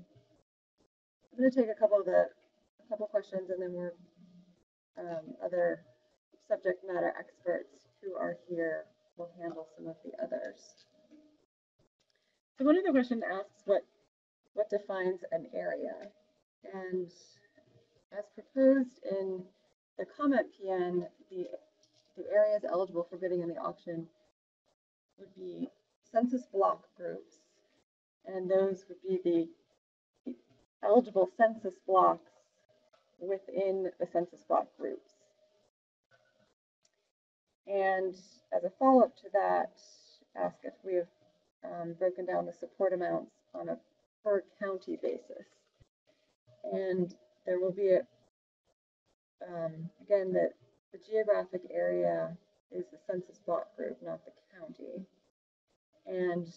I'm going to take a couple of the a couple questions, and then we're um, other subject matter experts who are here will handle some of the others. So one of the questions asks what what defines an area, and as proposed in the comment PN, the the areas eligible for bidding in the auction would be census block groups, and those would be the eligible census blocks within the census block groups. And as a follow-up to that, ask if we have um, broken down the support amounts on a per county basis. And there will be a, um, again, that the geographic area is the census block group, not the county. And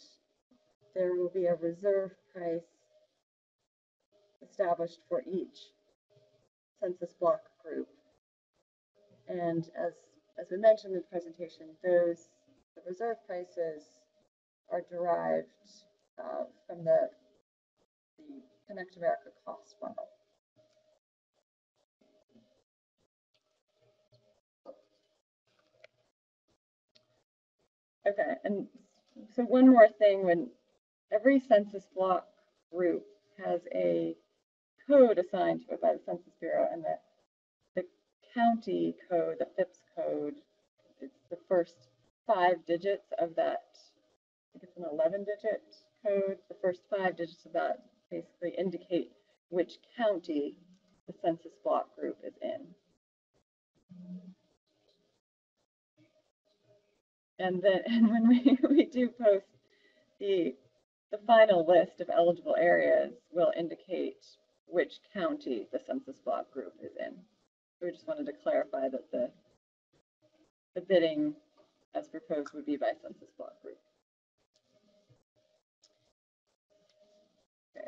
there will be a reserve price established for each census block group. And as, as we mentioned in the presentation, those, the reserve prices are derived uh, from the, the Connect America cost model. Okay, and so one more thing, when every census block group has a code assigned to it by the Census Bureau, and the, the county code, the FIPS code, it's the first five digits of that, I think it's an 11 digit code. The first five digits of that basically indicate which county the census block group is in. And then, (laughs) and when we, we do post the, the final list of eligible areas will indicate which county the census block group is in. We just wanted to clarify that the, the bidding as proposed would be by census block group.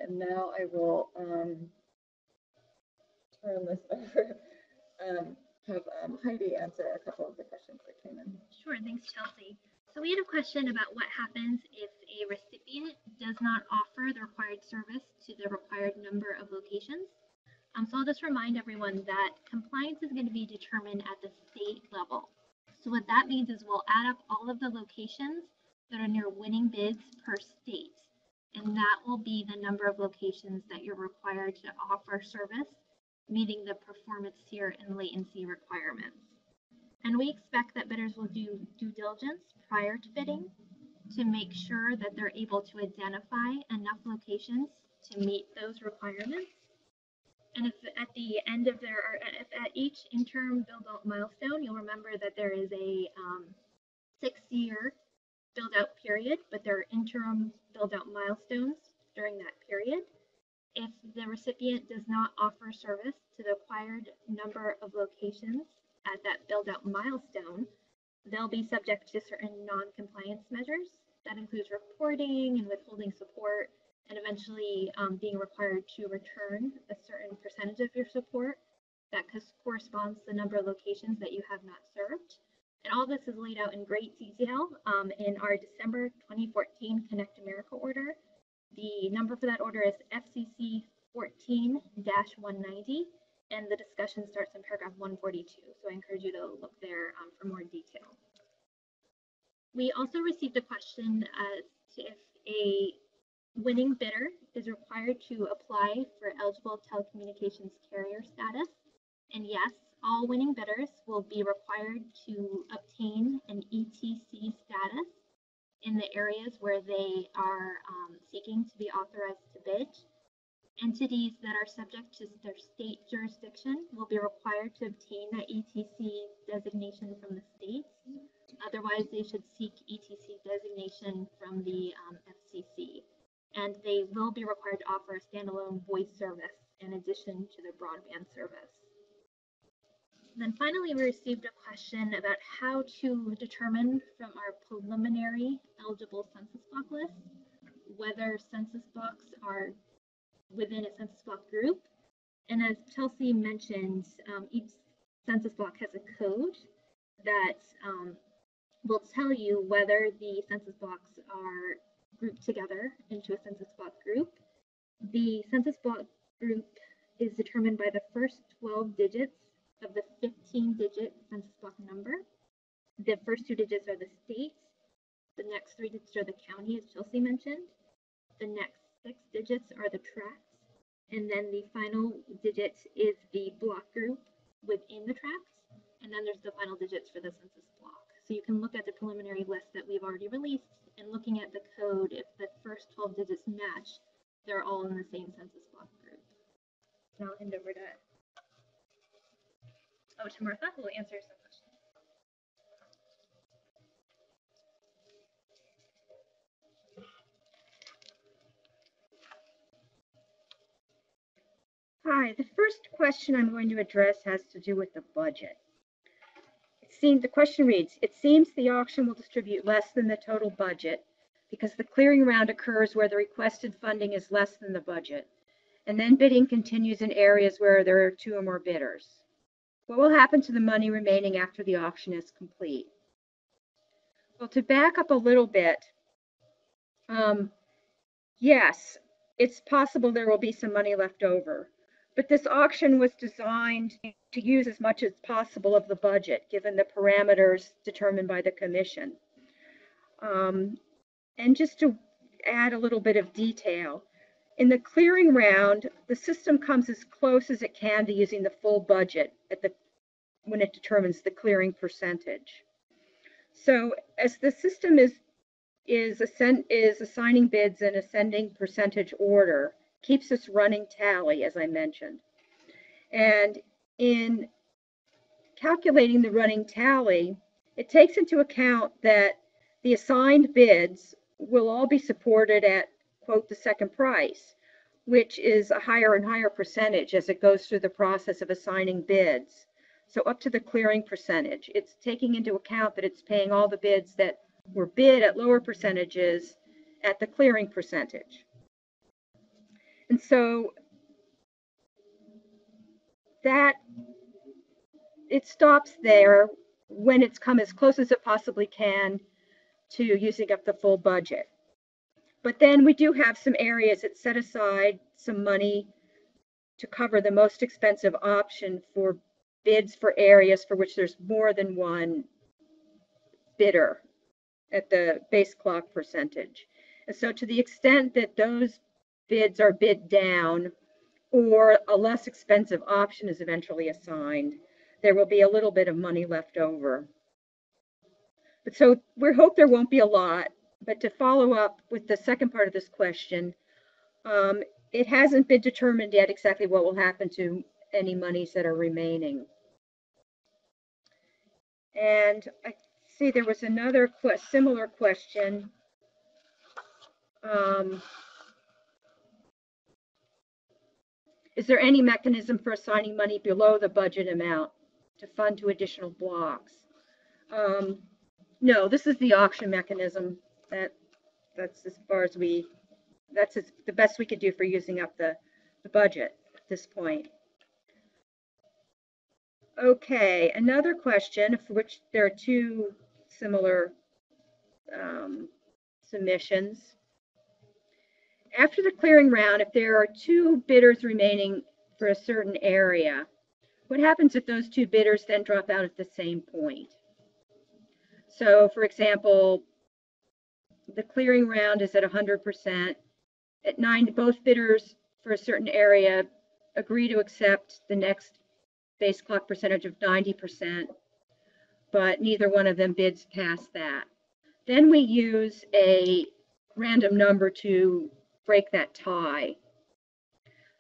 And now I will, um, turn this (laughs) over, um, have um, Heidi answer a couple of the questions that came in. Sure, thanks, Chelsea. So we had a question about what happens if a recipient does not offer the required service to the required number of locations. Um, so I'll just remind everyone that compliance is going to be determined at the state level. So what that means is we'll add up all of the locations that are your winning bids per state. And that will be the number of locations that you're required to offer service, meeting the performance tier and latency requirements. And we expect that bidders will do due diligence prior to bidding to make sure that they're able to identify enough locations to meet those requirements. And if at the end of their, or if at each interim build milestone, you'll remember that there is a um, six-year build out period, but there are interim build out milestones during that period. If the recipient does not offer service to the required number of locations at that build out milestone, they'll be subject to certain non-compliance measures. That includes reporting and withholding support and eventually um, being required to return a certain percentage of your support that corresponds to the number of locations that you have not served. And all this is laid out in great detail um, in our December 2014 Connect America order. The number for that order is FCC 14-190, and the discussion starts in paragraph 142. So I encourage you to look there um, for more detail. We also received a question as to if a winning bidder is required to apply for eligible telecommunications carrier status. And yes, All winning bidders will be required to obtain an ETC status in the areas where they are um, seeking to be authorized to bid. Entities that are subject to their state jurisdiction will be required to obtain that ETC designation from the states. Otherwise, they should seek ETC designation from the um, FCC. And they will be required to offer a standalone voice service in addition to their broadband service. Then finally, we received a question about how to determine from our preliminary eligible census block list whether census blocks are within a census block group. And as Chelsea mentioned, um, each census block has a code that um, will tell you whether the census blocks are grouped together into a census block group. The census block group is determined by the first 12 digits of the 15 digit census block number. The first two digits are the state. The next three digits are the county, as Chelsea mentioned. The next six digits are the tracts. And then the final digit is the block group within the tracts. And then there's the final digits for the census block. So you can look at the preliminary list that we've already released and looking at the code, if the first 12 digits match, they're all in the same census block group. Now I'll hand over to Oh, to Martha, who will answer some questions. Hi, the first question I'm going to address has to do with the budget. It seems, the question reads, it seems the auction will distribute less than the total budget because the clearing round occurs where the requested funding is less than the budget. And then bidding continues in areas where there are two or more bidders. What will happen to the money remaining after the auction is complete? Well, to back up a little bit, um, yes, it's possible there will be some money left over. But this auction was designed to use as much as possible of the budget, given the parameters determined by the commission. Um, and just to add a little bit of detail, in the clearing round, the system comes as close as it can to using the full budget at the when it determines the clearing percentage. So as the system is is, ascend, is assigning bids in ascending percentage order, keeps us running tally, as I mentioned. And in calculating the running tally, it takes into account that the assigned bids will all be supported at, quote, the second price, which is a higher and higher percentage as it goes through the process of assigning bids. So up to the clearing percentage, it's taking into account that it's paying all the bids that were bid at lower percentages at the clearing percentage. And so that it stops there when it's come as close as it possibly can to using up the full budget. But then we do have some areas that set aside some money to cover the most expensive option for bids for areas for which there's more than one bidder at the base clock percentage. And so to the extent that those bids are bid down or a less expensive option is eventually assigned, there will be a little bit of money left over. But so we hope there won't be a lot, but to follow up with the second part of this question, um, it hasn't been determined yet exactly what will happen to any monies that are remaining. And I see there was another que similar question. Um, is there any mechanism for assigning money below the budget amount to fund to additional blocks? Um, no, this is the auction mechanism. That that's as far as we. That's as, the best we could do for using up the the budget at this point. Okay, another question for which there are two similar um, submissions. After the clearing round, if there are two bidders remaining for a certain area, what happens if those two bidders then drop out at the same point? So for example, the clearing round is at 100%. At nine, both bidders for a certain area agree to accept the next base clock percentage of 90%, but neither one of them bids past that. Then we use a random number to break that tie.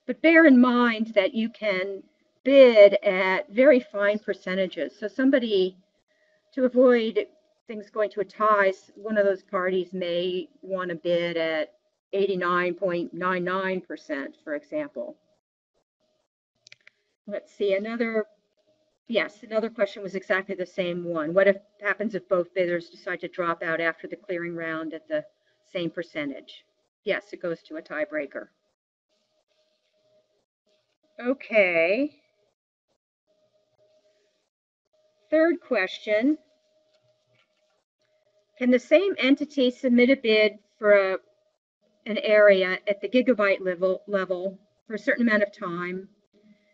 But bear in mind that you can bid at very fine percentages. So somebody, to avoid things going to a tie, one of those parties may want to bid at 89.99%, for example. Let's see, another, yes, another question was exactly the same one. What if, happens if both bidders decide to drop out after the clearing round at the same percentage? Yes, it goes to a tiebreaker. Okay. Third question. Can the same entity submit a bid for a, an area at the gigabyte level, level for a certain amount of time?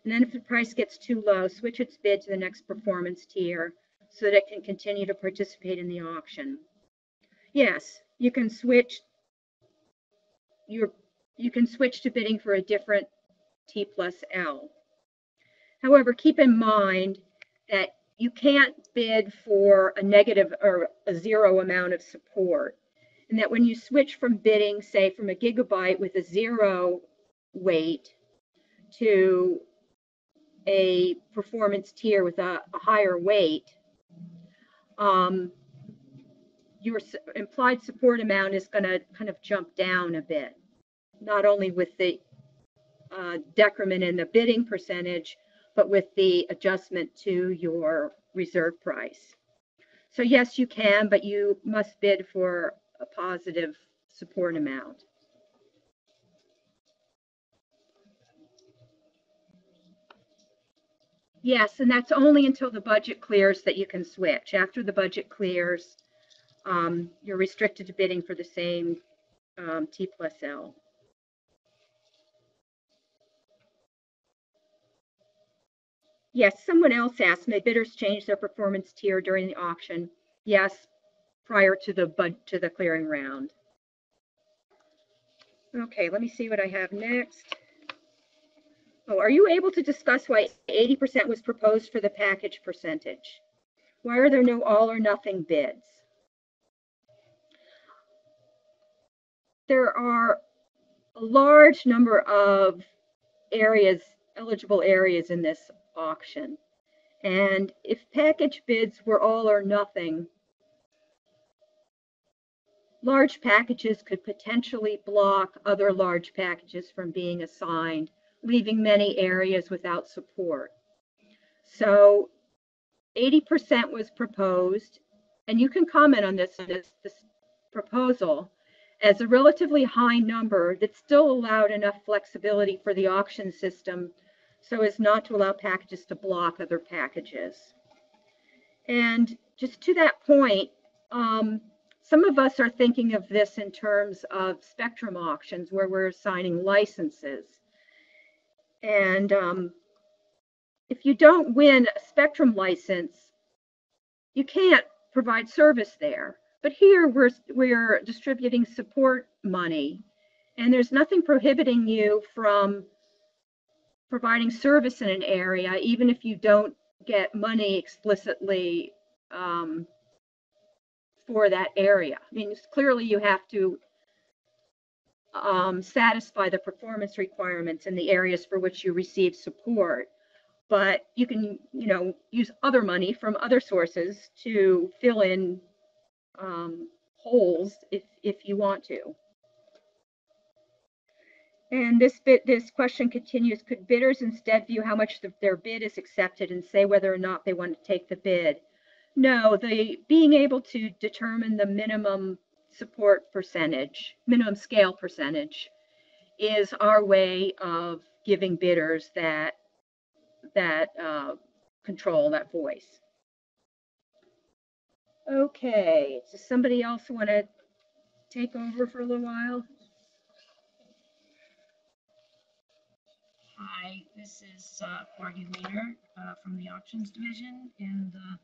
And then if the price gets too low, switch its bid to the next performance tier so that it can continue to participate in the auction. Yes, you can switch your, you can switch to bidding for a different T plus L. However, keep in mind that you can't bid for a negative or a zero amount of support. And that when you switch from bidding, say, from a gigabyte with a zero weight to a performance tier with a, a higher weight, um, your implied support amount is going to kind of jump down a bit, not only with the uh, decrement in the bidding percentage, but with the adjustment to your reserve price. So yes, you can, but you must bid for a positive support amount. Yes, and that's only until the budget clears that you can switch. After the budget clears, um, you're restricted to bidding for the same um, T plus L. Yes, someone else asked, may bidders change their performance tier during the auction? Yes, prior to the bud, to the clearing round. Okay, let me see what I have next. Are you able to discuss why 80% was proposed for the package percentage? Why are there no all or nothing bids? There are a large number of areas, eligible areas in this auction. And if package bids were all or nothing, large packages could potentially block other large packages from being assigned, leaving many areas without support. So 80% was proposed, and you can comment on this, this, this proposal as a relatively high number that still allowed enough flexibility for the auction system so as not to allow packages to block other packages. And just to that point, um, some of us are thinking of this in terms of spectrum auctions where we're assigning licenses. And um, if you don't win a spectrum license, you can't provide service there. But here we're, we're distributing support money and there's nothing prohibiting you from providing service in an area, even if you don't get money explicitly um, for that area. I mean, clearly you have to um, satisfy the performance requirements in the areas for which you receive support. But you can, you know, use other money from other sources to fill in um, holes if, if you want to. And this bit, this question continues, could bidders instead view how much the- their bid is accepted and say whether or not they want to take the bid? No, the, being able to determine the minimum support percentage, minimum scale percentage is our way of giving bidders that, that, uh, control, that voice. Okay, does somebody else want to take over for a little while? Hi, this is uh, Margie Wiener uh, from the Auctions Division in the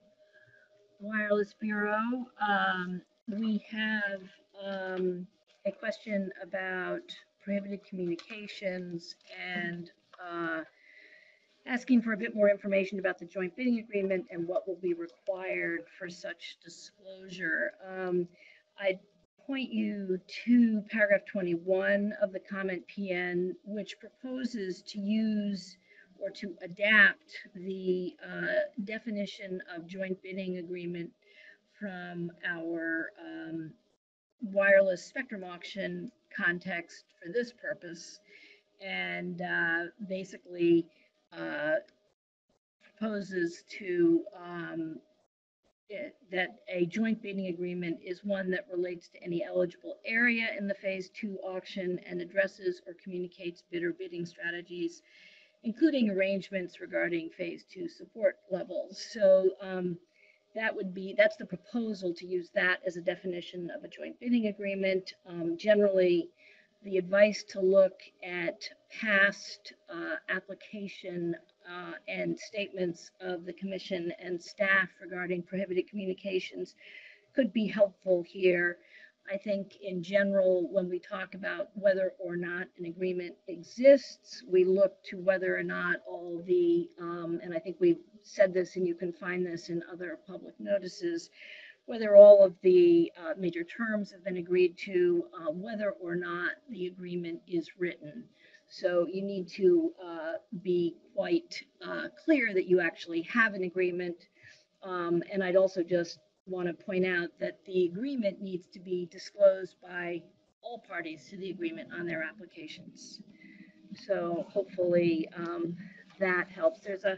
Wireless Bureau. Um, We have um, a question about prohibited communications and uh, asking for a bit more information about the joint bidding agreement and what will be required for such disclosure. Um, I point you to paragraph 21 of the comment PN, which proposes to use or to adapt the uh, definition of joint bidding agreement from our um, wireless spectrum auction context for this purpose. And uh, basically uh, proposes to um, it- that a joint bidding agreement is one that relates to any eligible area in the Phase Two auction and addresses or communicates bidder bidding strategies, including arrangements regarding Phase Two support levels. So um, that would be, that's the proposal to use that as a definition of a joint bidding agreement. Um, Generally, the advice to look at past uh, application uh, and statements of the commission and staff regarding prohibited communications could be helpful here. I think in general, when we talk about whether or not an agreement exists, we look to whether or not all the, um, and I think we've said this and you can find this in other public notices, whether all of the uh, major terms have been agreed to, uh, whether or not the agreement is written. So you need to uh, be quite uh, clear that you actually have an agreement. Um, And I'd also just want to point out that the agreement needs to be disclosed by all parties to the agreement on their applications. So hopefully um, that helps. There's a,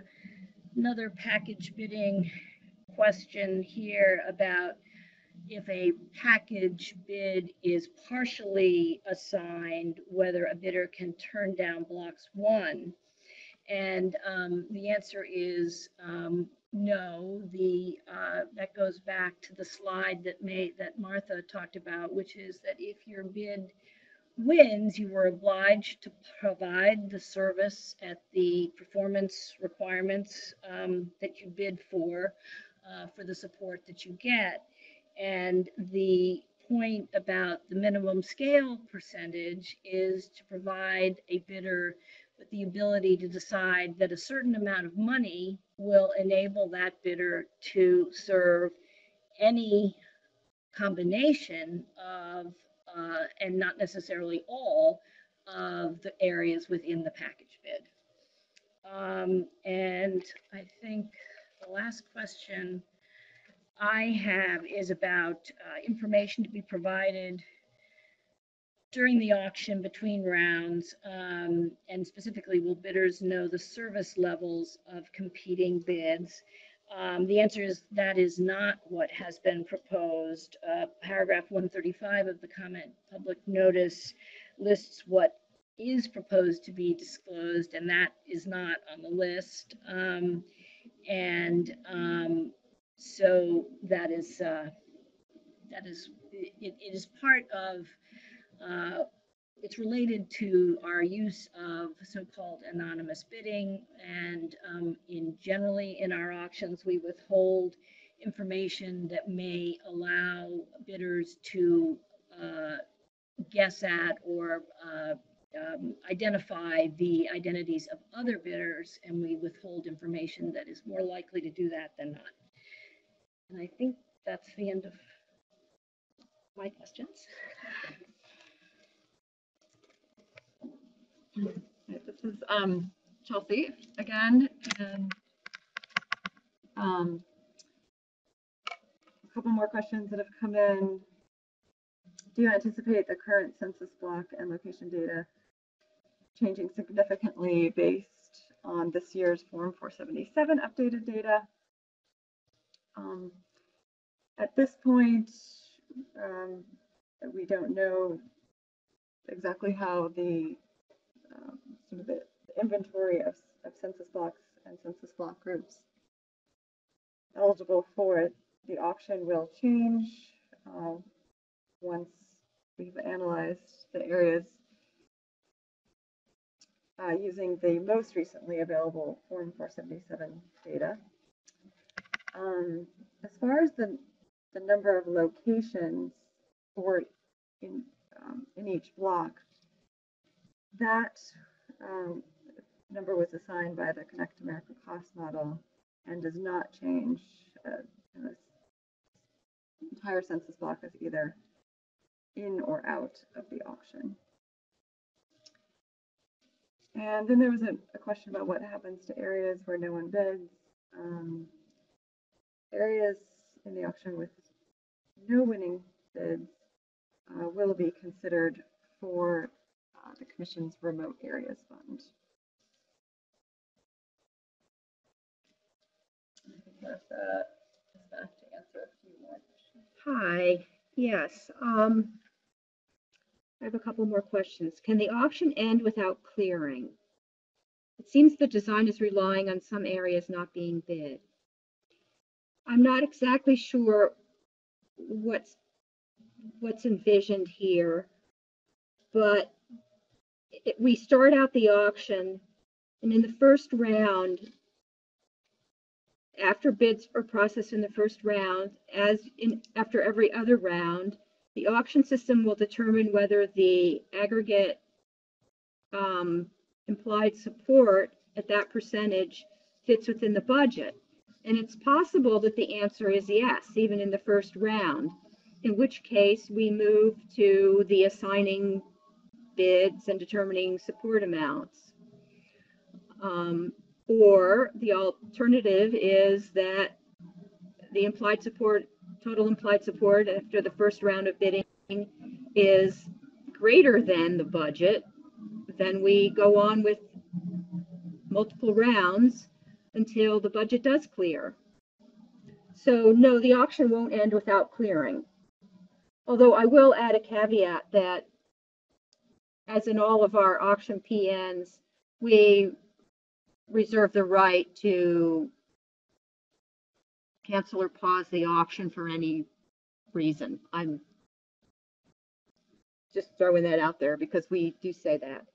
another package bidding question here about if a package bid is partially assigned, whether a bidder can turn down blocks one. And um, the answer is um, no. The, uh, that goes back to the slide that made, that Martha talked about, which is that if your bid wins, you were obliged to provide the service at the performance requirements um, that you bid for, uh, for the support that you get. And the point about the minimum scale percentage is to provide a bidder with the ability to decide that a certain amount of money will enable that bidder to serve any combination of, uh, and not necessarily all, of the areas within the package bid. Um, and I think the last question I have is about uh, information to be provided during the auction between rounds, um, and specifically, will bidders know the service levels of competing bids? Um, the answer is that is not what has been proposed. Uh, paragraph 135 of the comment public notice lists what is proposed to be disclosed, and that is not on the list. Um, and um, so that is uh, that is it, it is part of uh, it's related to our use of so-called anonymous bidding and um, in generally in our auctions we withhold information that may allow bidders to uh, guess at or uh, um, identify the identities of other bidders and we withhold information that is more likely to do that than not. And I think that's the end of my questions. (laughs) Right, This is um, Chelsea again, and um, a couple more questions that have come in. Do you anticipate the current census block and location data changing significantly based on this year's Form 477 updated data? Um, At this point, um, we don't know exactly how the um, sort of the inventory of, of census blocks and census block groups eligible for it. the auction will change uh, once we've analyzed the areas uh, using the most recently available Form 477 data. Um, as far as the, the number of locations for in, um, in each block, that um, number was assigned by the Connect America cost model and does not change uh, entire census block is either in or out of the auction. And then there was a, a question about what happens to areas where no one bids. Um, areas in the auction with no winning bids uh, will be considered for the commission's remote areas fund. Hi, yes, um, I have a couple more questions. Can the auction end without clearing? It seems the design is relying on some areas not being bid. I'm not exactly sure what's, what's envisioned here, but it, we start out the auction, and in the first round, after bids are processed in the first round, as in after every other round, the auction system will determine whether the aggregate um, implied support at that percentage fits within the budget. And it's possible that the answer is yes, even in the first round, in which case we move to the assigning bids and determining support amounts. Um, or the alternative is that the implied support, total implied support after the first round of bidding is greater than the budget, then we go on with multiple rounds until the budget does clear. So no, the auction won't end without clearing. Although I will add a caveat that as in all of our auction PNs, we reserve the right to cancel or pause the auction for any reason. I'm just throwing that out there because we do say that.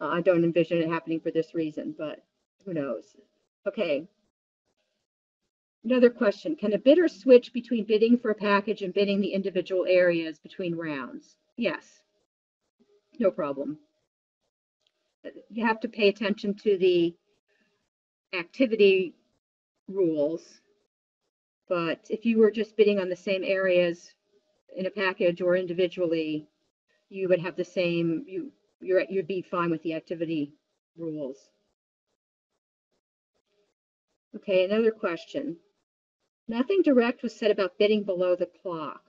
Uh, I don't envision it happening for this reason, but who knows? Okay. Another question, can a bidder switch between bidding for a package and bidding the individual areas between rounds? Yes, no problem. Uh, you have to pay attention to the activity rules. But if you were just bidding on the same areas in a package or individually, you would have the same, you, you're, you'd be fine with the activity rules. Okay, another question. Nothing direct was said about bidding below the clock.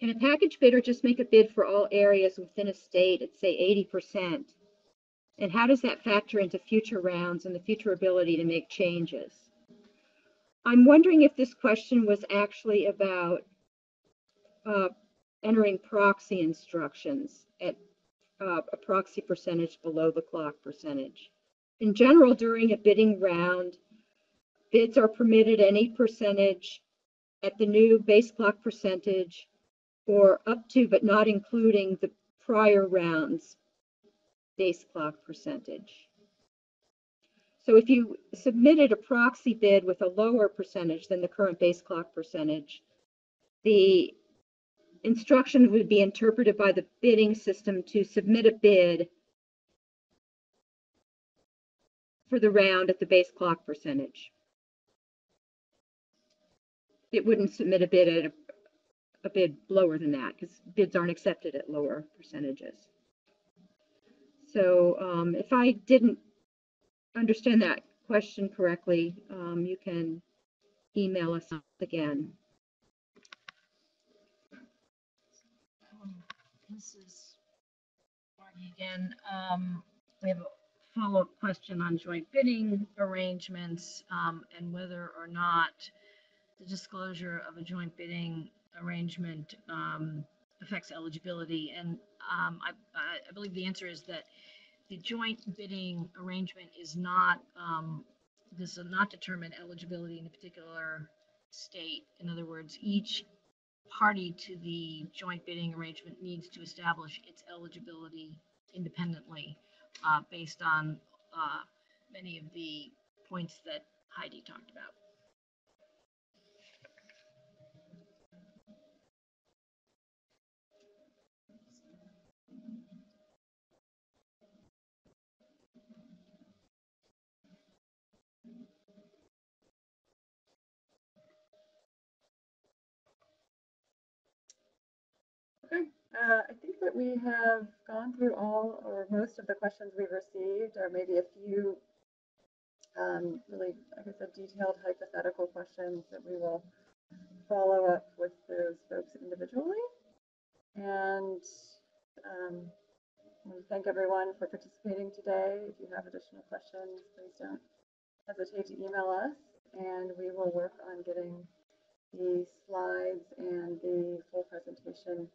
Can a package bidder just make a bid for all areas within a state at say 80%? And how does that factor into future rounds and the future ability to make changes? I'm wondering if this question was actually about uh, entering proxy instructions at uh, a proxy percentage below the clock percentage. In general, during a bidding round, bids are permitted any percentage at the new base clock percentage or up to but not including the prior rounds base clock percentage. So if you submitted a proxy bid with a lower percentage than the current base clock percentage, the instruction would be interpreted by the bidding system to submit a bid for the round at the base clock percentage. It wouldn't submit a bid at a, a bid lower than that because bids aren't accepted at lower percentages. So um, if I didn't understand that question correctly, um, you can email us again. This is Margie again. Um, we have a follow-up question on joint bidding arrangements, um, and whether or not the disclosure of a joint bidding arrangement, um, affects eligibility. And, um, I, I, believe the answer is that the joint bidding arrangement is not, um, does not determine eligibility in a particular state. In other words, each party to the joint bidding arrangement needs to establish its eligibility independently, uh, based on, uh, many of the points that Heidi talked about. Uh, I think that we have gone through all or most of the questions we've received, or maybe a few um, really, like I said, detailed hypothetical questions that we will follow up with those folks individually. And um, thank everyone for participating today. If you have additional questions, please don't hesitate to email us, and we will work on getting the slides and the full presentation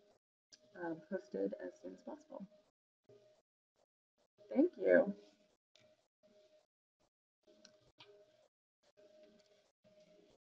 um, posted as soon as possible. Thank you.